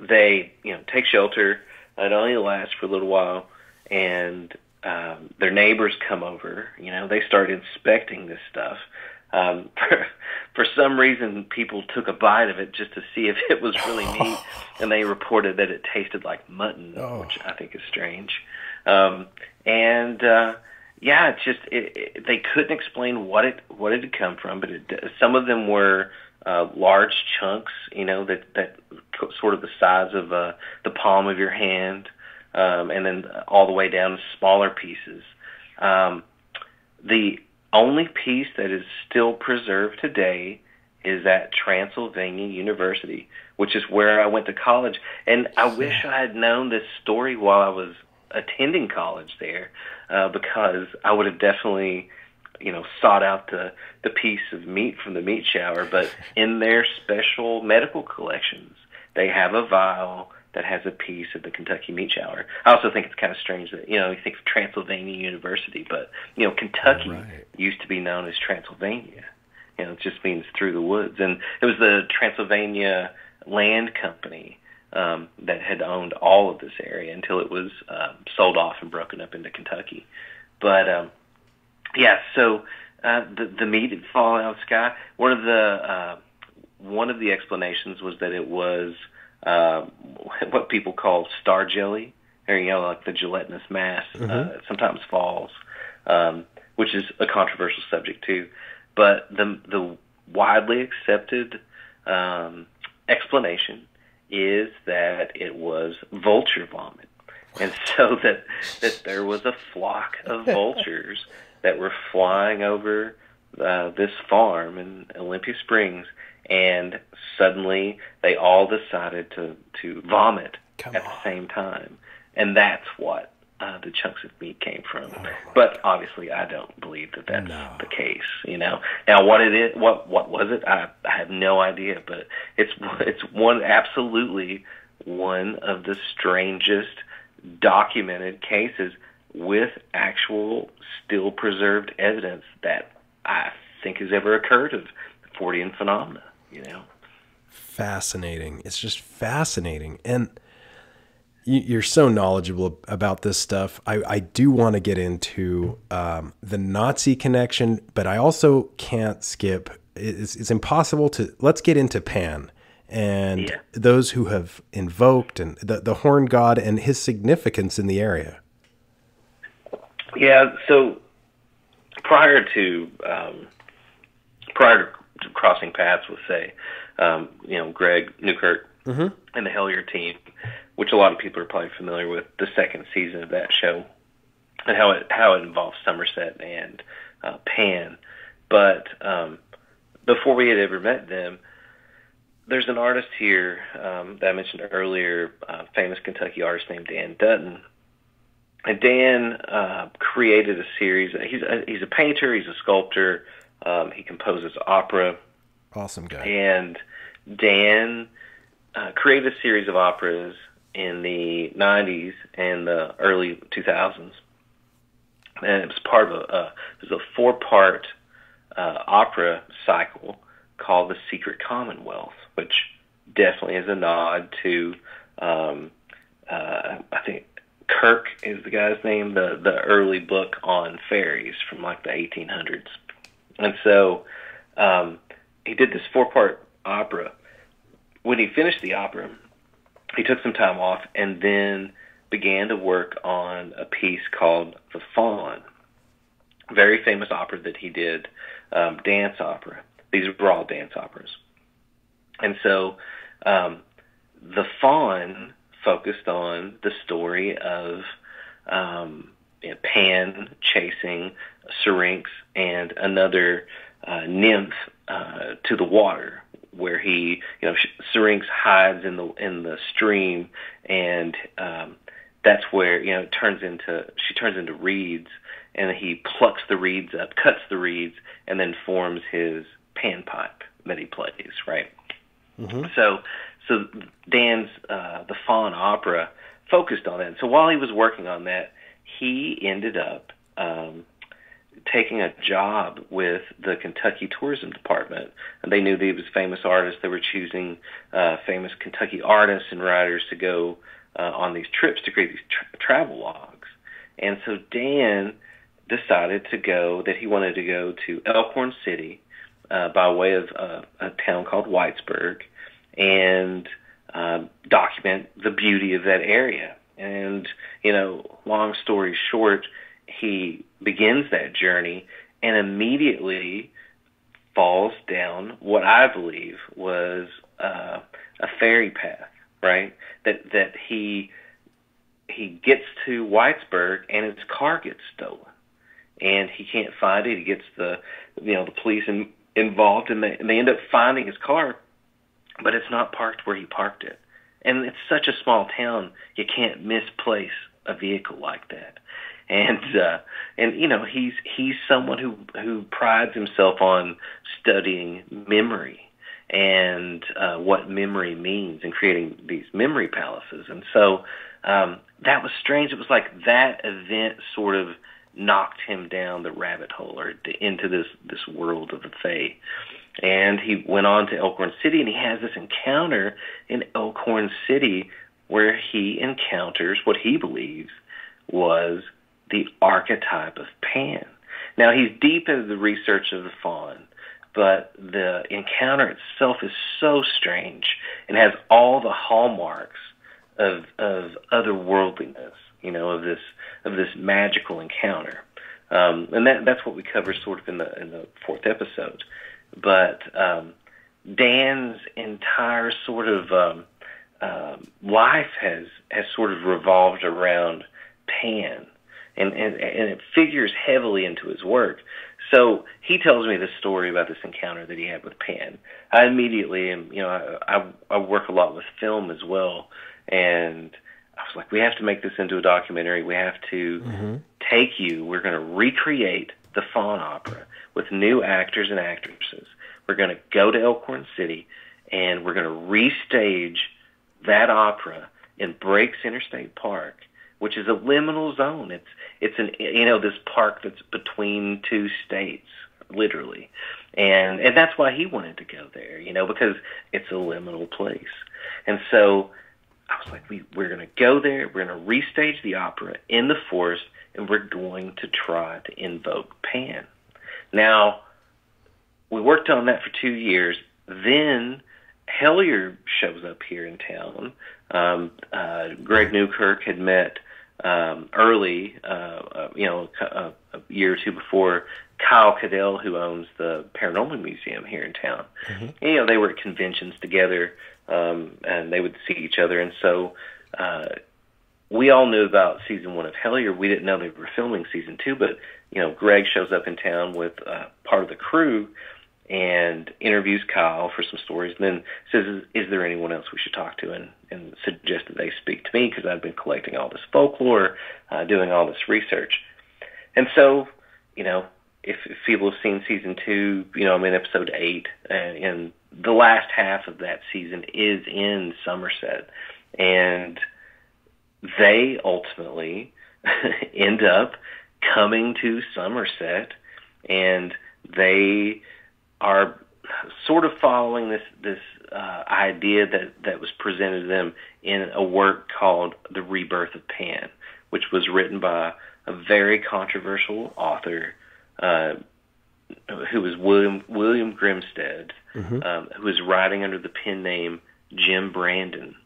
they, you know, take shelter. It only lasts for a little while, and um, their neighbors come over. You know, they start inspecting this stuff. Um, for, for some reason, people took a bite of it just to see if it was really meat, and they reported that it tasted like mutton, Oh. which I think is strange. Um, and uh, yeah, it's just it, it, they couldn't explain what it what it had come from, but it, some of them were uh, large chunks, you know, that that sort of the size of uh, the palm of your hand, um, and then all the way down to smaller pieces. Um, the only piece that is still preserved today is at Transylvania University, which is where I went to college. And I wish I had known this story while I was attending college there, uh, because I would have definitely, you know, sought out the the piece of meat from the meat shower. But in their special medical collections, they have a vial that has a piece of the Kentucky meat shower. I also think it's kind of strange that you know you think of Transylvania University, but you know Kentucky Right. used to be known as Transylvania. You know, it just means through the woods, and it was the Transylvania Land Company um, that had owned all of this area until it was um, sold off and broken up into Kentucky. But um, yeah, so uh, the the meat had fallen out of the sky. One of the uh, one of the explanations was that it was uh, what people call star jelly, or you know, like the gelatinous mass. Uh, sometimes falls, um, which is a controversial subject too. But the the widely accepted um, explanation is that it was vulture vomit, and so that that there was a flock of vultures that were flying over uh, this farm in Olympia Springs, and suddenly they all decided to to vomit Come at on. the same time, and that's what uh, the chunks of meat came from. Oh, but obviously, I don't believe that that's No. the case. You know, now what it is, what what was it? I I have no idea, but it's it's one absolutely one of the strangest documented cases with actual still preserved evidence that I think has ever occurred of Fortean phenomena. You know. fascinating. It's just fascinating. And you- you're so knowledgeable about this stuff. I, I do want to get into um, the Nazi connection, but I also can't skip. It's, it's impossible to. Let's get into Pan and Yeah. those who have invoked and the, the horn god and his significance in the area. Yeah. So prior to um, prior to crossing paths with say, um, you know, Greg Newkirk and the Hellier team, which a lot of people are probably familiar with, the second season of that show and how it how it involves Somerset and uh, Pan. But um, before we had ever met them, there's an artist here um, that I mentioned earlier, uh, famous Kentucky artist named Dan Dutton. And Dan uh, created a series. He's a, he's a painter. He's a sculptor. Um, he composes opera, Awesome guy. and Dan uh, created a series of operas in the '90s and the early 2000s. And it was part of a uh, it was a four part uh, opera cycle called the Secret Commonwealth, which definitely is a nod to um, uh, I think Kirk is the guy's name, the the early book on fairies from like the 1800s, and so um, he did this four part opera. When he finished the opera, he took some time off and then began to work on a piece called The Faun. Very famous opera that he did, um, dance opera. These were all dance operas. And so um, The Faun focused on the story of um, Pan chasing Syrinx and another uh, nymph uh, to the water, where he, you know, Syrinx hides in the in the stream, and um, that's where you know it turns into she turns into reeds, and he plucks the reeds up, cuts the reeds, and then forms his panpipe that he plays, right? So, so Dan's uh, the Faun Opera focused on that. So while he was working on that, he ended up um, taking a job with the Kentucky Tourism Department, and they knew that he was a famous artist. They were choosing uh, famous Kentucky artists and writers to go uh, on these trips to create these tra- travel logs. And so Dan decided to go that he wanted to go to Elkhorn City uh, by way of uh, a town called Whitesburg and uh, document the beauty of that area. And you know, long story short, he begins that journey and immediately falls down what I believe was uh, a fairy path, right? That that he he gets to Whitesburg and his car gets stolen, and he can't find it. He gets the you know the police in, involved, and they and they end up finding his car, but it's not parked where he parked it. And it's such a small town, you can't misplace a vehicle like that and uh, and you know he's he's someone who who prides himself on studying memory and uh, what memory means and creating these memory palaces. And so um, that was strange. It was like that event sort of knocked him down the rabbit hole or into this this world of the Fae. And he went on to Elkhorn City, and he has this encounter in Elkhorn City where he encounters what he believes was the archetype of Pan. Now he's deep into the research of the faun, but the encounter itself is so strange and has all the hallmarks of of otherworldliness, you know, of this of this magical encounter. Um, and that that's what we cover sort of in the in the fourth episode. But um, Dan's entire sort of um, uh, life has has sort of revolved around Pan and, and, and it figures heavily into his work. So he tells me this story about this encounter that he had with Pan. I immediately am, you know, I, I, I work a lot with film as well, and I was like, we have to make this into a documentary. We have to mm-hmm. take you. We're going to recreate the Faun Opera with new actors and actresses. We're going to go to Elkhorn City, and we're going to restage that opera in Breaks Interstate Park which is a liminal zone. It's it's an you know this park that's between two states, literally, and and that's why he wanted to go there, you know, because it's a liminal place. And so I was like, we we're gonna go there. We're gonna restage the opera in the forest, and we're going to try to invoke Pan. Now, we worked on that for two years. Then Hellier shows up here in town. Um, uh, Greg Newkirk had met um, early, uh, uh, you know, a, a year or two before, Kyle Cadell, who owns the Paranormal Museum here in town. Mm-hmm. You know, they were at conventions together, um, and they would see each other, and so uh, we all knew about season one of Hellier. We didn't know they were filming season two, but you know, Greg shows up in town with uh, part of the crew and interviews Kyle for some stories, and then says, "Is, is there anyone else we should talk to?" and and suggest that they speak to me because I've been collecting all this folklore, uh, doing all this research, and so you know. If, if people have seen season two, you know I'm in episode eight, and, and the last half of that season is in Somerset, and they ultimately end up coming to Somerset, and they are sort of following this this uh, idea that that was presented to them in a work called The Rebirth of Pan, which was written by a very controversial author uh, who was William William Grimstad, mm-hmm. um, who was writing under the pen name Jim Brandon,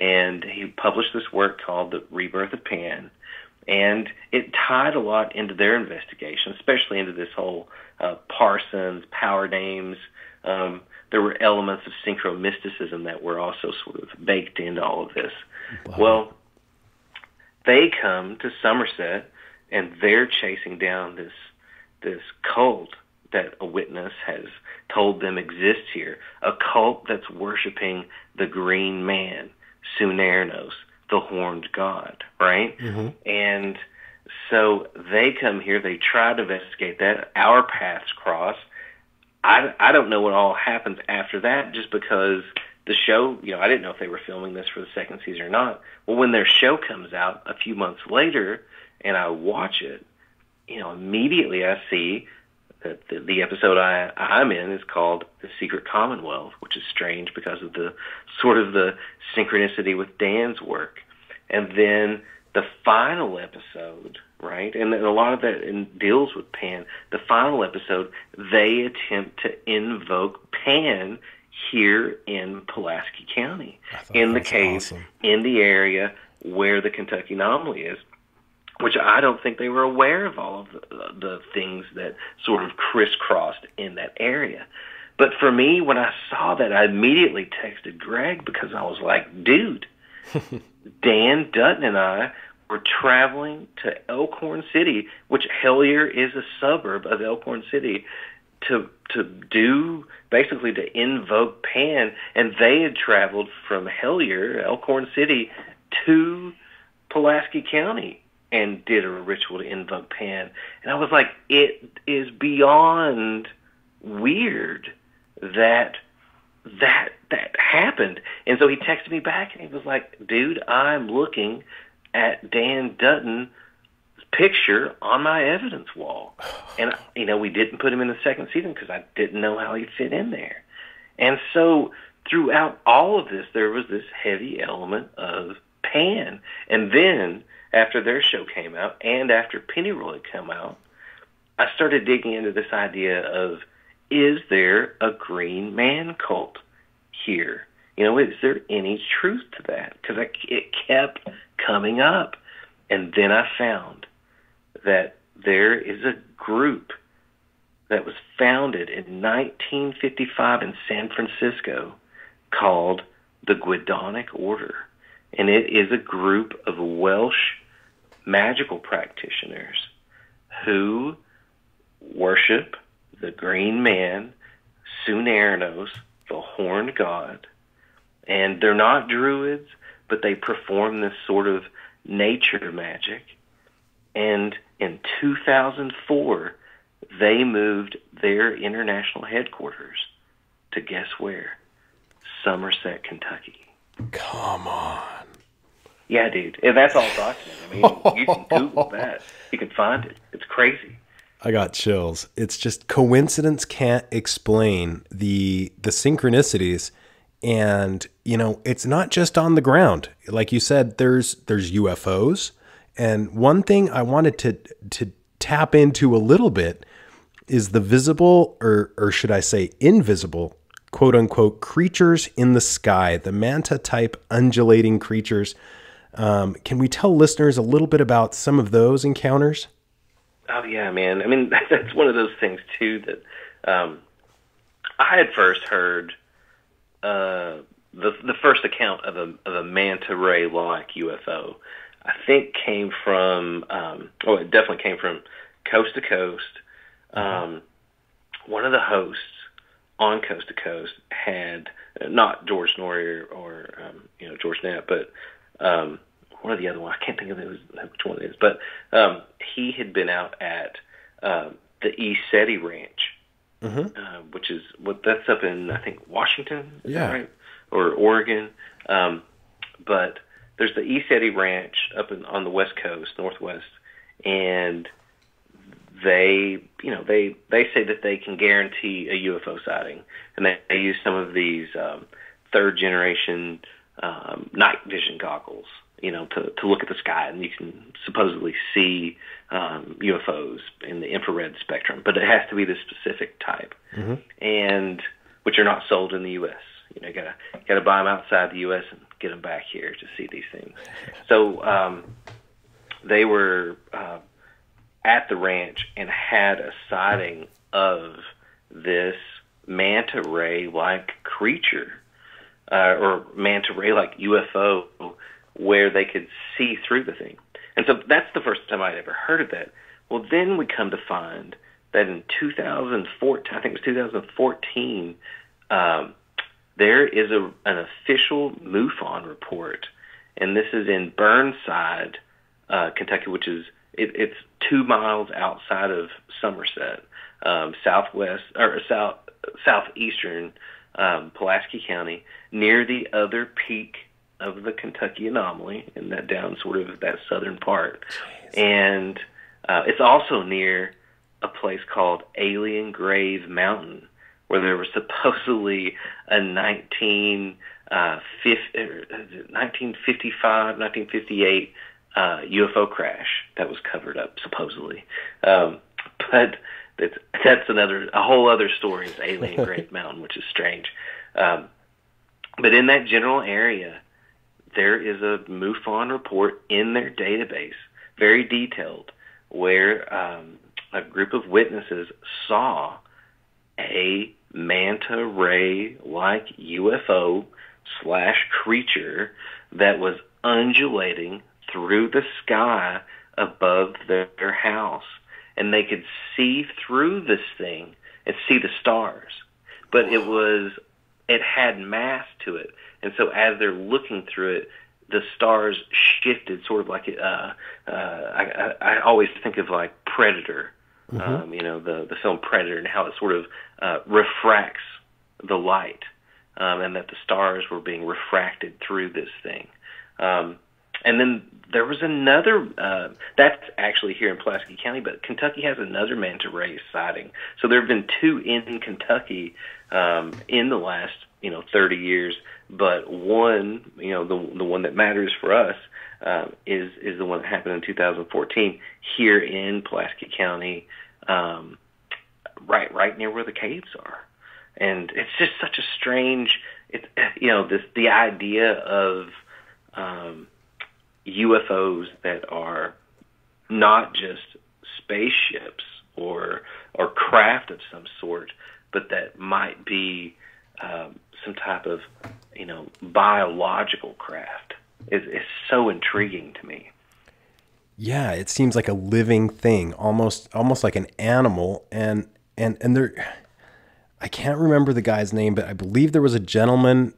and he published this work called The Rebirth of Pan, and it tied a lot into their investigation, especially into this whole uh, Parsons, power names. Um, there were elements of synchro mysticism that were also sort of baked into all of this. Wow. Well, they come to Somerset and they're chasing down this this cult that a witness has told them exists here, a cult that's worshiping the green man, Cernunnos, the horned god, right? Mm-hmm. And so they come here, they try to investigate that. Our paths cross. I, I don't know what all happens after that just because the show, you know, I didn't know if they were filming this for the second season or not. Well, when their show comes out a few months later and I watch it, you know, immediately I see that the, the episode I, I'm in is called The Secret Commonwealth, which is strange because of the sort of the synchronicity with Dan's work. And then the final episode, right? And, and a lot of that in, deals with Pan. The final episode, they attempt to invoke Pan here in Pulaski County, in the cave, awesome. in the area where the Kentucky anomaly is which I don't think they were aware of all of the, the things that sort of crisscrossed in that area. But for me, when I saw that, I immediately texted Greg because I was like, dude, Dan Dutton and I were traveling to Elkhorn City, which Hellier is a suburb of Elkhorn City, to to do basically to invoke Pan, and they had traveled from Hellier, Elkhorn City, to Pulaski County and did a ritual to invoke Pan. And I was like, it is beyond weird that that that happened. And so he texted me back and he was like, dude, I'm looking at Dan Dutton's picture on my evidence wall. And, you know, we didn't put him in the second season because I didn't know how he'd fit in there. And so throughout all of this, there was this heavy element of Pan. And then after their show came out and after Pennyroyal had come out, I started digging into this idea of is there a green man cult here? You know, is there any truth to that? Because it kept coming up. And then I found that there is a group that was founded in 1955 in San Francisco called the Gwydonic Order. And it is a group of Welsh magical practitioners who worship the green man, Cernunnos, the horned god. And they're not druids, but they perform this sort of nature magic. And in 2004, they moved their international headquarters to guess where? Somerset, Kentucky. Come on. Yeah, dude. And that's all documented. I mean, you can Google that. You can find it. It's crazy. I got chills. It's just coincidence can't explain the the synchronicities and you know, it's not just on the ground. Like you said there's there's UFOs and one thing I wanted to to tap into a little bit is the visible or or should I say invisible quote unquote creatures in the sky, the manta type undulating creatures. Um, can we tell listeners a little bit about some of those encounters? Oh yeah, man. I mean, that's one of those things too that um, I had first heard. Uh, the the first account of a of a manta ray like UFO, I think came from. Um, oh, it definitely came from Coast to Coast. Um, one of the hosts on Coast to Coast had not George Noory or um, you know George Knapp, but um, one of the other one. I can't think of it, which one it is, but um, he had been out at uh, the ECETI Ranch, Mm-hmm. uh, which is what that's up in I think Washington, is that Yeah. right, or Oregon. Um, but there's the ECETI Ranch up in, on the west coast, northwest, and they, you know, they they say that they can guarantee a UFO sighting, and they, they use some of these um, third generation um, night vision goggles, you know, to to look at the sky, and you can supposedly see um, UFOs in the infrared spectrum, but it has to be the specific type, and which are not sold in the U.S. You know, you gotta gotta buy them outside the U.S. and get them back here to see these things. So um, they were uh, at the ranch and had a sighting of this manta ray like creature uh, or manta ray like UFO where they could see through the thing. And so that's the first time I'd ever heard of that. Well, then we come to find that in 2014, I think it was 2014, um, there is a, an official MUFON report, and this is in Burnside, uh, Kentucky, which is it, it's two miles outside of Somerset, um, southwest or south southeastern um, Pulaski County, near the other peak of the Kentucky anomaly, and that down sort of that southern part. And Uh, it's also near a place called Alien Grave Mountain, where there was supposedly a 19, uh, 1955, 1958 uh, UFO crash that was covered up, supposedly. Um, but that's, that's another, a whole other story is Alien Grave Mountain, which is strange. Um, but in that general area, there is a MUFON report in their database, very detailed, where um, a group of witnesses saw a manta ray like UFO slash creature that was undulating through the sky above their house. And they could see through this thing and see the stars. But it was, it had mass to it. And so as they're looking through it, the stars shifted sort of like, uh, uh, I, I, I always think of like Predator mm-hmm. um, you know, the the film Predator and how it sort of uh, refracts the light, um, and that the stars were being refracted through this thing. Um, and then there was another. Uh, that's actually here in Pulaski County, but Kentucky has another manta ray sighting. So there have been two in Kentucky um, in the last you know 30 years, but one, you know, the the one that matters for us um, is is the one that happened in 2014 here in Pulaski County, um, right right near where the caves are, and it's just such a strange. It you know this the idea of um, UFOs that are not just spaceships or or craft of some sort, but that might be um, some type of you know biological craft is, is so intriguing to me. Yeah, it seems like a living thing, almost almost like an animal, and and and there. I can't remember the guy's name, but I believe there was a gentleman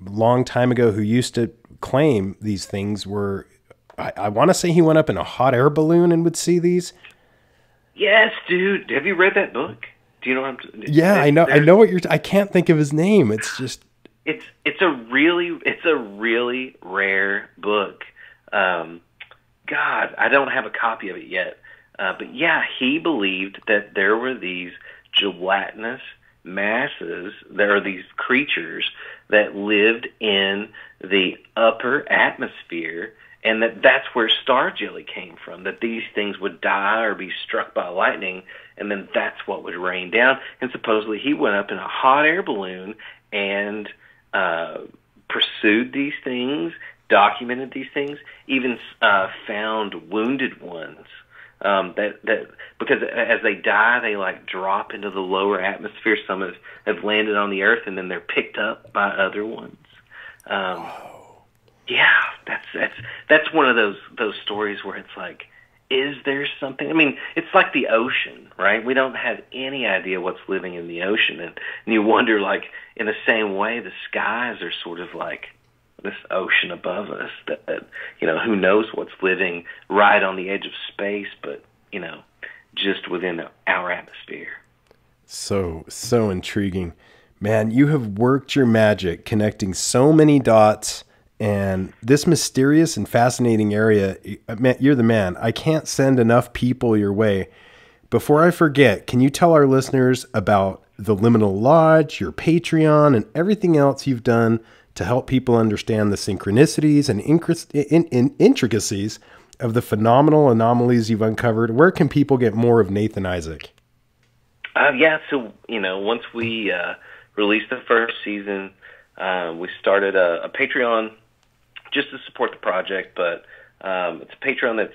long time ago who used to claim these things were. I, I want to say he went up in a hot air balloon and would see these. Yes, dude. Have you read that book? Do you know what I'm? Yeah, I know. I know what you're. T- I can't think of his name. It's just it's it's a really it's a really rare book. Um, God, I don't have a copy of it yet, uh, but yeah, he believed that there were these gelatinous masses. There are these creatures that lived in the upper atmosphere, and that that's where star jelly came from. That these things would die or be struck by lightning, and then that's what would rain down. And supposedly he went up in a hot air balloon and uh, pursued these things, documented these things, even uh, found wounded ones. Um, that that because as they die, they like drop into the lower atmosphere. Some have, have landed on the earth, and then they're picked up by other ones. Um, yeah, that's that's that's one of those those stories where it's like is there something? I mean, it's like the ocean, right? We don't have any idea what's living in the ocean, and, and you wonder, like, in the same way, the skies are sort of like this ocean above us. That, that you know, who knows what's living right on the edge of space, but you know, just within our atmosphere. So so intriguing, man! You have worked your magic, connecting so many dots and this mysterious and fascinating area, uh, you're the man. I can't send enough people your way. Before I forget, can you tell our listeners about the Liminal Lodge, your Patreon, and everything else you've done to help people understand the synchronicities and intricacies of the phenomenal anomalies you've uncovered? Where can people get more of Nathan Isaac? Uh, yeah, so, you know, once we uh, released the first season, uh, we started a, a Patreon just to support the project. But um, it's a Patreon that's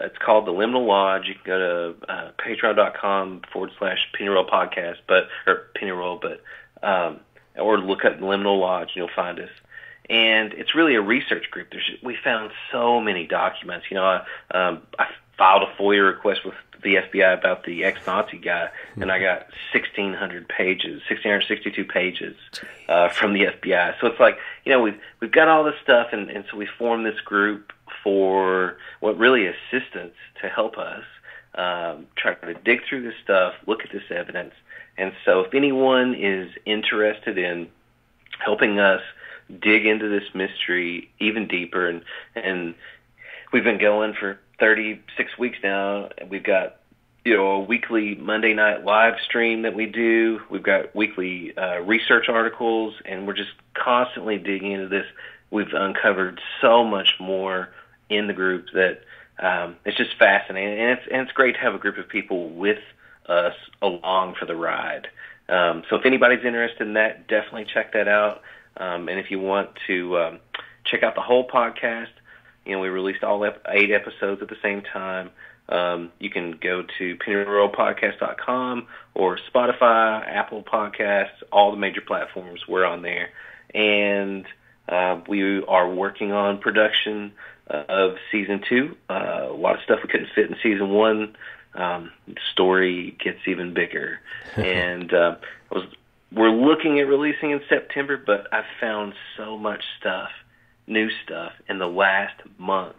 it's called the Liminal Lodge. You can go to uh, patreon.com forward slash Penny Roll Podcast, but or Penny Roll, but um, or look up Liminal Lodge and you'll find us. And it's really a research group. There's, we found so many documents. You know, I, um, I filed a FOIA request with the FBI about the ex-Nazi guy, and I got 1,600 pages, 1,662 pages uh, from the FBI. So it's like, you know, we've we've got all this stuff, and, and so we formed this group for what really assistance to help us um, try to dig through this stuff, look at this evidence. And so, if anyone is interested in helping us dig into this mystery even deeper and and we've been going for 36 weeks now. We've got you know a weekly Monday night live stream that we do. We've got weekly uh, research articles, and we're just constantly digging into this. We've uncovered so much more in the group that um, it's just fascinating, and it's and it's great to have a group of people with us along for the ride. Um, so if anybody's interested in that, definitely check that out. Um, and if you want to um, check out the whole podcast, you know we released all ep- eight episodes at the same time. Um, you can go to pennyroyalpodcast.com or Spotify, Apple Podcasts, all the major platforms. We're on there, and uh, we are working on production uh, of season two. Uh, a lot of stuff we couldn't fit in season one. Um, story gets even bigger, and uh, I was we're looking at releasing in September, but I've found so much stuff, new stuff, in the last month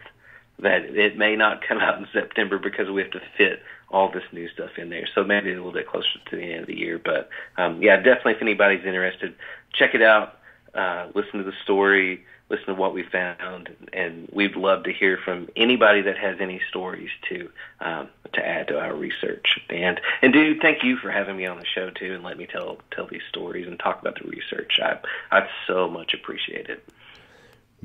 that it may not come out in September because we have to fit all this new stuff in there. So maybe a little bit closer to the end of the year. But um, yeah, definitely if anybody's interested, check it out. Uh, listen to the story, listen to what we found, and we'd love to hear from anybody that has any stories to um, to add to our research. And and dude, thank you for having me on the show too, and let me tell tell these stories and talk about the research. I I so much appreciate it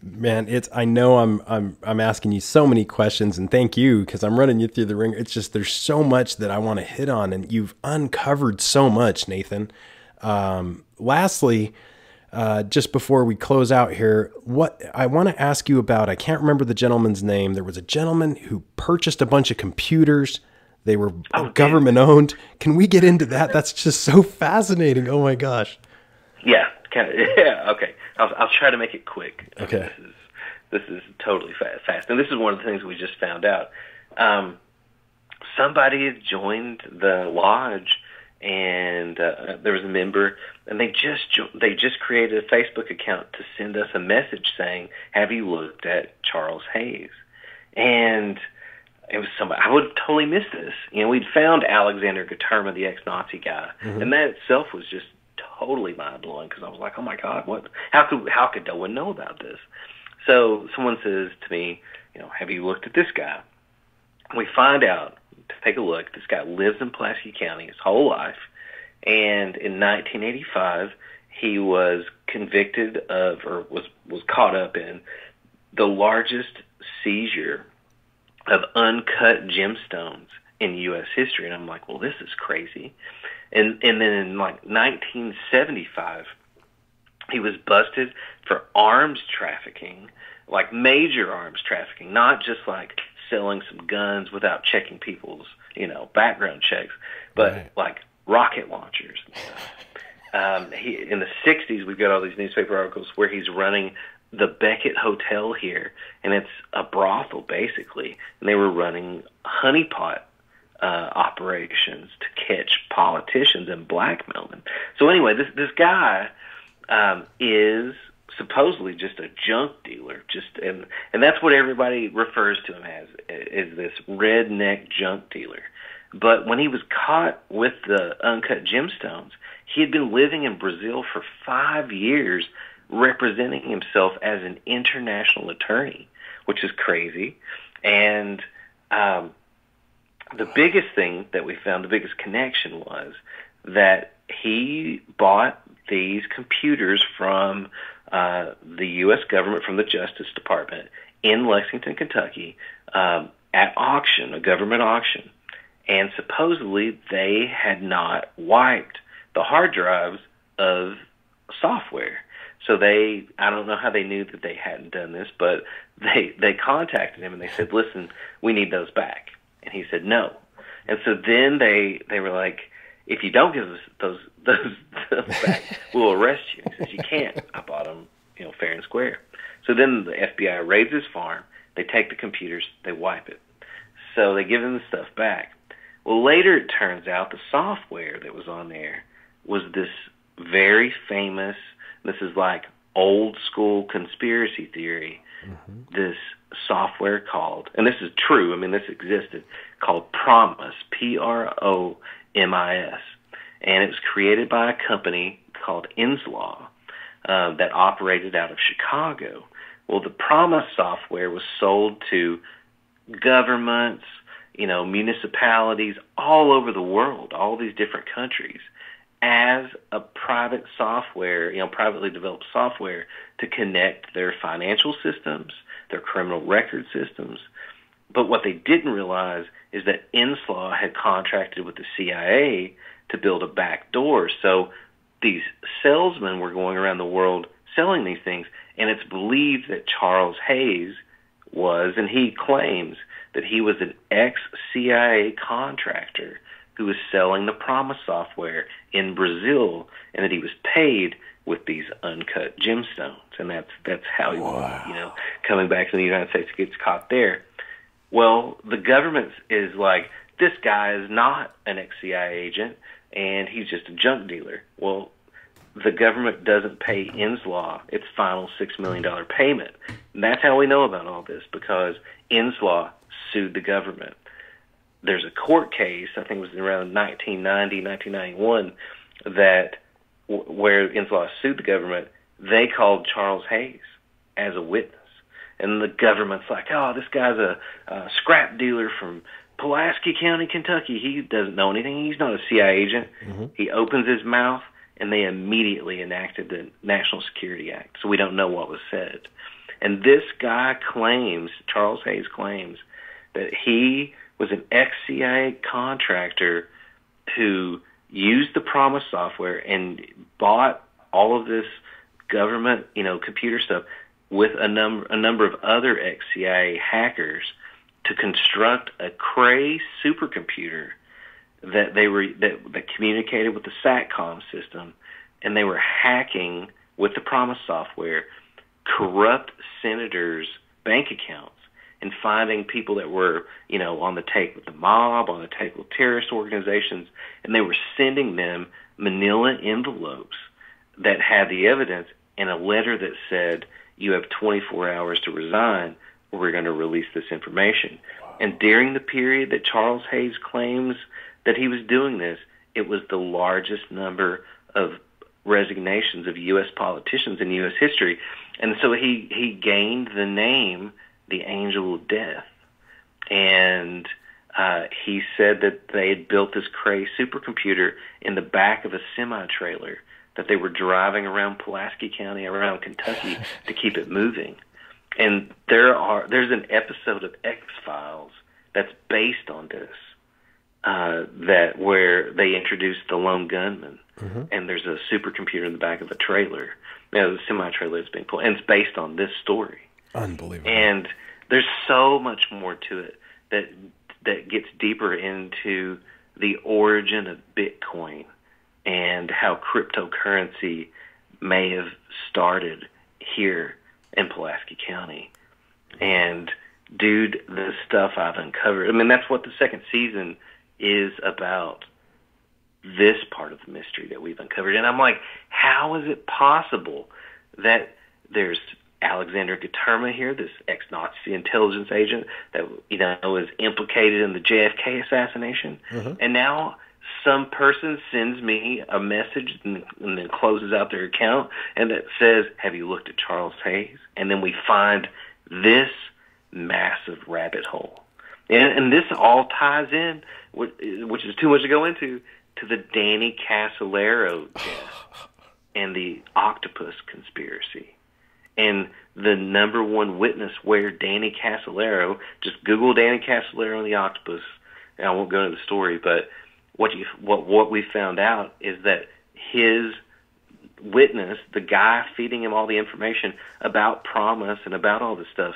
man it's i know i'm i'm i'm asking you so many questions and thank you because i'm running you through the ring it's just there's so much that i want to hit on and you've uncovered so much nathan. Um, lastly uh, just before we close out here what i want to ask you about i can't remember the gentleman's name. There was a gentleman who purchased a bunch of computers. They were oh, government owned can we get into that? That's just so fascinating. Oh my gosh. Yeah yeah okay I'll, I'll try to make it quick. Okay. This is this is totally fast, fast, and this is one of the things we just found out. Um, somebody had joined the lodge, and uh, there was a member, and they just jo- they just created a Facebook account to send us a message saying, "Have you looked at Charles Hayes?" And it was somebody I would totally missed this. You know, we'd found Alexander Guterma, the ex-Nazi guy, mm-hmm. and that itself was just totally mind blowing because I was like, oh my god, what? How could how could no one know about this? So someone says to me, you know, have you looked at this guy? We find out to take a look. This guy lives in Pulaski County his whole life, and in 1985 he was convicted of or was was caught up in the largest seizure of uncut gemstones in U.S. history. And I'm like, well, this is crazy. And and then in like 1975, he was busted for arms trafficking, like major arms trafficking, not just like selling some guns without checking people's you know background checks, but right. like rocket launchers. Um, he in the 60s, we've got all these newspaper articles where he's running the Beckett Hotel here, and it's a brothel basically, and they were running honeypot uh, operations to catch politicians and blackmail them. So anyway, this this guy um, is supposedly just a junk dealer, just and and that's what everybody refers to him as is this redneck junk dealer. But when he was caught with the uncut gemstones, he had been living in Brazil for five years, representing himself as an international attorney, which is crazy. And um, the biggest thing that we found, the biggest connection was that he bought these computers from uh, the U.S. government, from the Justice Department in Lexington, Kentucky, um, at auction, a government auction. And supposedly they had not wiped the hard drives of software. So they, I don't know how they knew that they hadn't done this, but they they contacted him and they said, "Listen, we need those back." And he said no. And so then they they were like, if you don't give us those those, those back, we'll arrest you. He says you can't. I bought them, you know, fair and square. So then the FBI raids his farm. They take the computers. They wipe it. So they give him the stuff back. Well, later it turns out the software that was on there was this very famous. This is like old school conspiracy theory. Mm-hmm. This software called, and this is true, I mean, this existed, called Promise, P R O M I S. And it was created by a company called Inslaw uh, that operated out of Chicago. Well, the Promise software was sold to governments, you know, municipalities all over the world, all these different countries, as a private software, you know, privately developed software to connect their financial systems, their criminal record systems. But what they didn't realize is that Inslaw had contracted with the CIA to build a back door. So these salesmen were going around the world selling these things, and it's believed that Charles Hayes was, and he claims that he was an ex CIA contractor who was selling the Promise software in Brazil, and that he was paid with these uncut gemstones, and that's that's how he, Wow. you know, coming back to the United States gets caught there. Well, the government is like, this guy is not an ex-CIA agent, and he's just a junk dealer. Well, the government doesn't pay Inslaw its final six million dollar payment. And that's how we know about all this because Inslaw sued the government. There's a court case, I think it was around 1990, 1991, that where Inslaw sued the government. They called Charles Hayes as a witness, and the government's like, "Oh, this guy's a, a scrap dealer from Pulaski County, Kentucky. He doesn't know anything. He's not a CIA agent." Mm-hmm. He opens his mouth, and they immediately enacted the National Security Act. So we don't know what was said. And this guy claims, Charles Hayes claims, that he was an ex-CIA contractor who used the Promise software and bought all of this government, you know, computer stuff with a number a number of other ex-CIA hackers to construct a Cray supercomputer that they were that, that communicated with the SATCOM system, and they were hacking with the Promise software corrupt senators' bank accounts and finding people that were, you know, on the take with the mob, on the take with terrorist organizations, and they were sending them manila envelopes that had the evidence and a letter that said, you have 24 hours to resign or we're going to release this information. And during the period that Charles Hayes claims that he was doing this, it was the largest number of resignations of U.S. politicians in U.S. history. And so he, he gained the name the Angel of Death. And uh, he said that they had built this Cray supercomputer in the back of a semi trailer that they were driving around Pulaski County, around Kentucky, to keep it moving. And there are there's an episode of X Files that's based on this. Uh, that where they introduced the lone gunman, and there's a supercomputer in the back of a trailer. You know, the semi trailer is being pulled, and it's based on this story. Unbelievable. And there's so much more to it that that gets deeper into the origin of Bitcoin and how cryptocurrency may have started here in Pulaski County. And dude, the stuff I've uncovered. I mean, that's what the second season is about. This part of the mystery that we've uncovered, and I'm like, how is it possible that there's Alexander Guterma here, this ex-Nazi intelligence agent that you know was implicated in the JFK assassination, mm-hmm. and now some person sends me a message and, and then closes out their account and that says, "Have you looked at Charles Hayes?" And then we find this massive rabbit hole, and, and this all ties in, which, which is too much to go into, to the Danny Casolaro death and the octopus conspiracy and the number one witness where Danny Casolaro, just Google Danny Casolaro and the octopus, and I won't go into the story, but what you what what we found out is that his witness, the guy feeding him all the information about promise and about all this stuff,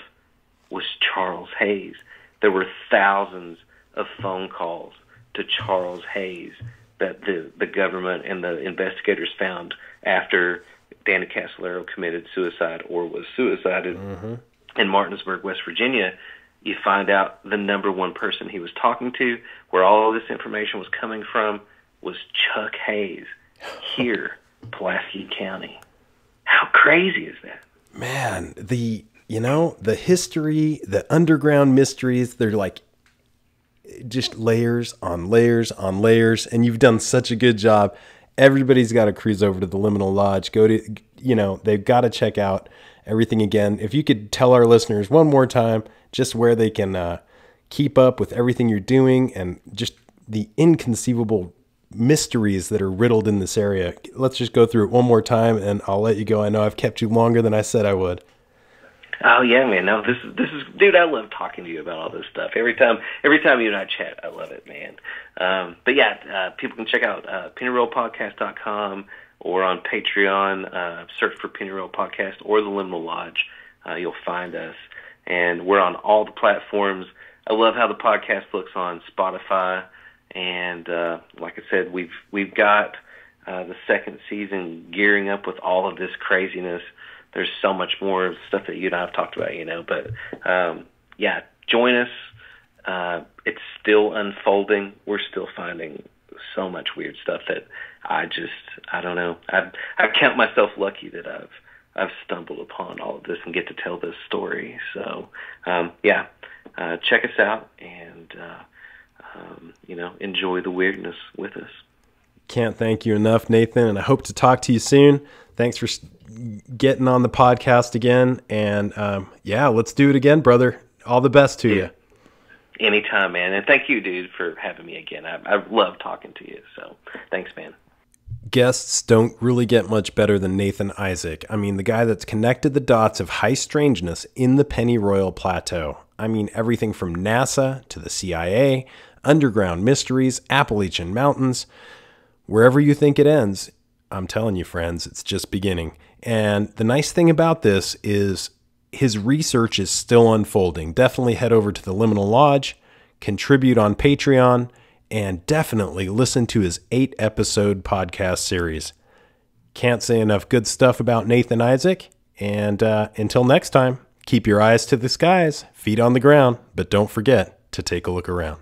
was Charles Hayes. There were thousands of phone calls to Charles Hayes that the the government and the investigators found after Danny Casolaro committed suicide or was suicided mm-hmm. in Martinsburg, West Virginia. You find out the number one person he was talking to, where all of this information was coming from, was Chuck Hayes here, Pulaski County. How crazy is that? man, the you know the history, the underground mysteries. They're like just layers on layers on layers, and you've done such a good job. Everybody's got to cruise over to the Liminal Lodge. Go to you know, they've got to check out everything again. If you could tell our listeners one more time just where they can uh, keep up with everything you're doing and just the inconceivable mysteries that are riddled in this area. Let's just go through it one more time and I'll let you go. I know I've kept you longer than I said I would. Oh yeah, man. No, this is this is dude. I love talking to you about all this stuff. Every time, every time you and I chat, I love it, man. Um, but yeah, uh, people can check out uh, pennyroyalpodcast.com or on Patreon. Uh, search for Penny Podcast or the Liminal Lodge. Uh, you'll find us, and we're on all the platforms. I love how the podcast looks on Spotify, and uh, like I said, we've we've got uh, the second season gearing up with all of this craziness there's so much more stuff that you and I have talked about, you know. But um, yeah, join us. Uh, it's still unfolding. We're still finding so much weird stuff that I just I don't know. I I count myself lucky that I've I've stumbled upon all of this and get to tell this story. So um, yeah, uh, check us out and uh, um, you know enjoy the weirdness with us. Can't thank you enough, Nathan, and I hope to talk to you soon. Thanks for getting on the podcast again. And um, yeah, let's do it again, brother. All the best to yeah. you. Anytime, man. And thank you, dude, for having me again. I, I love talking to you. So thanks, man. Guests don't really get much better than Nathan Isaac. I mean, the guy that's connected the dots of high strangeness in the Pennyroyal Plateau. I mean, everything from NASA to the CIA, underground mysteries, Appalachian Mountains. Wherever you think it ends, I'm telling you, friends, it's just beginning. And the nice thing about this is his research is still unfolding. Definitely head over to the Liminal Lodge, contribute on Patreon, and definitely listen to his eight episode podcast series. Can't say enough good stuff about Nathan Isaac. And uh, until next time, keep your eyes to the skies, feet on the ground, but don't forget to take a look around.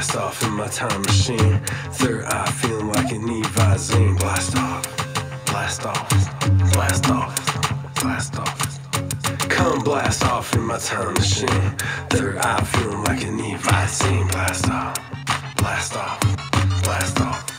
Blast off in my time machine. Third eye feeling like an Evazine. Blast off, blast off, blast off, blast off. Come blast off in my time machine. Third eye feeling like an Evazine. Blast off, blast off.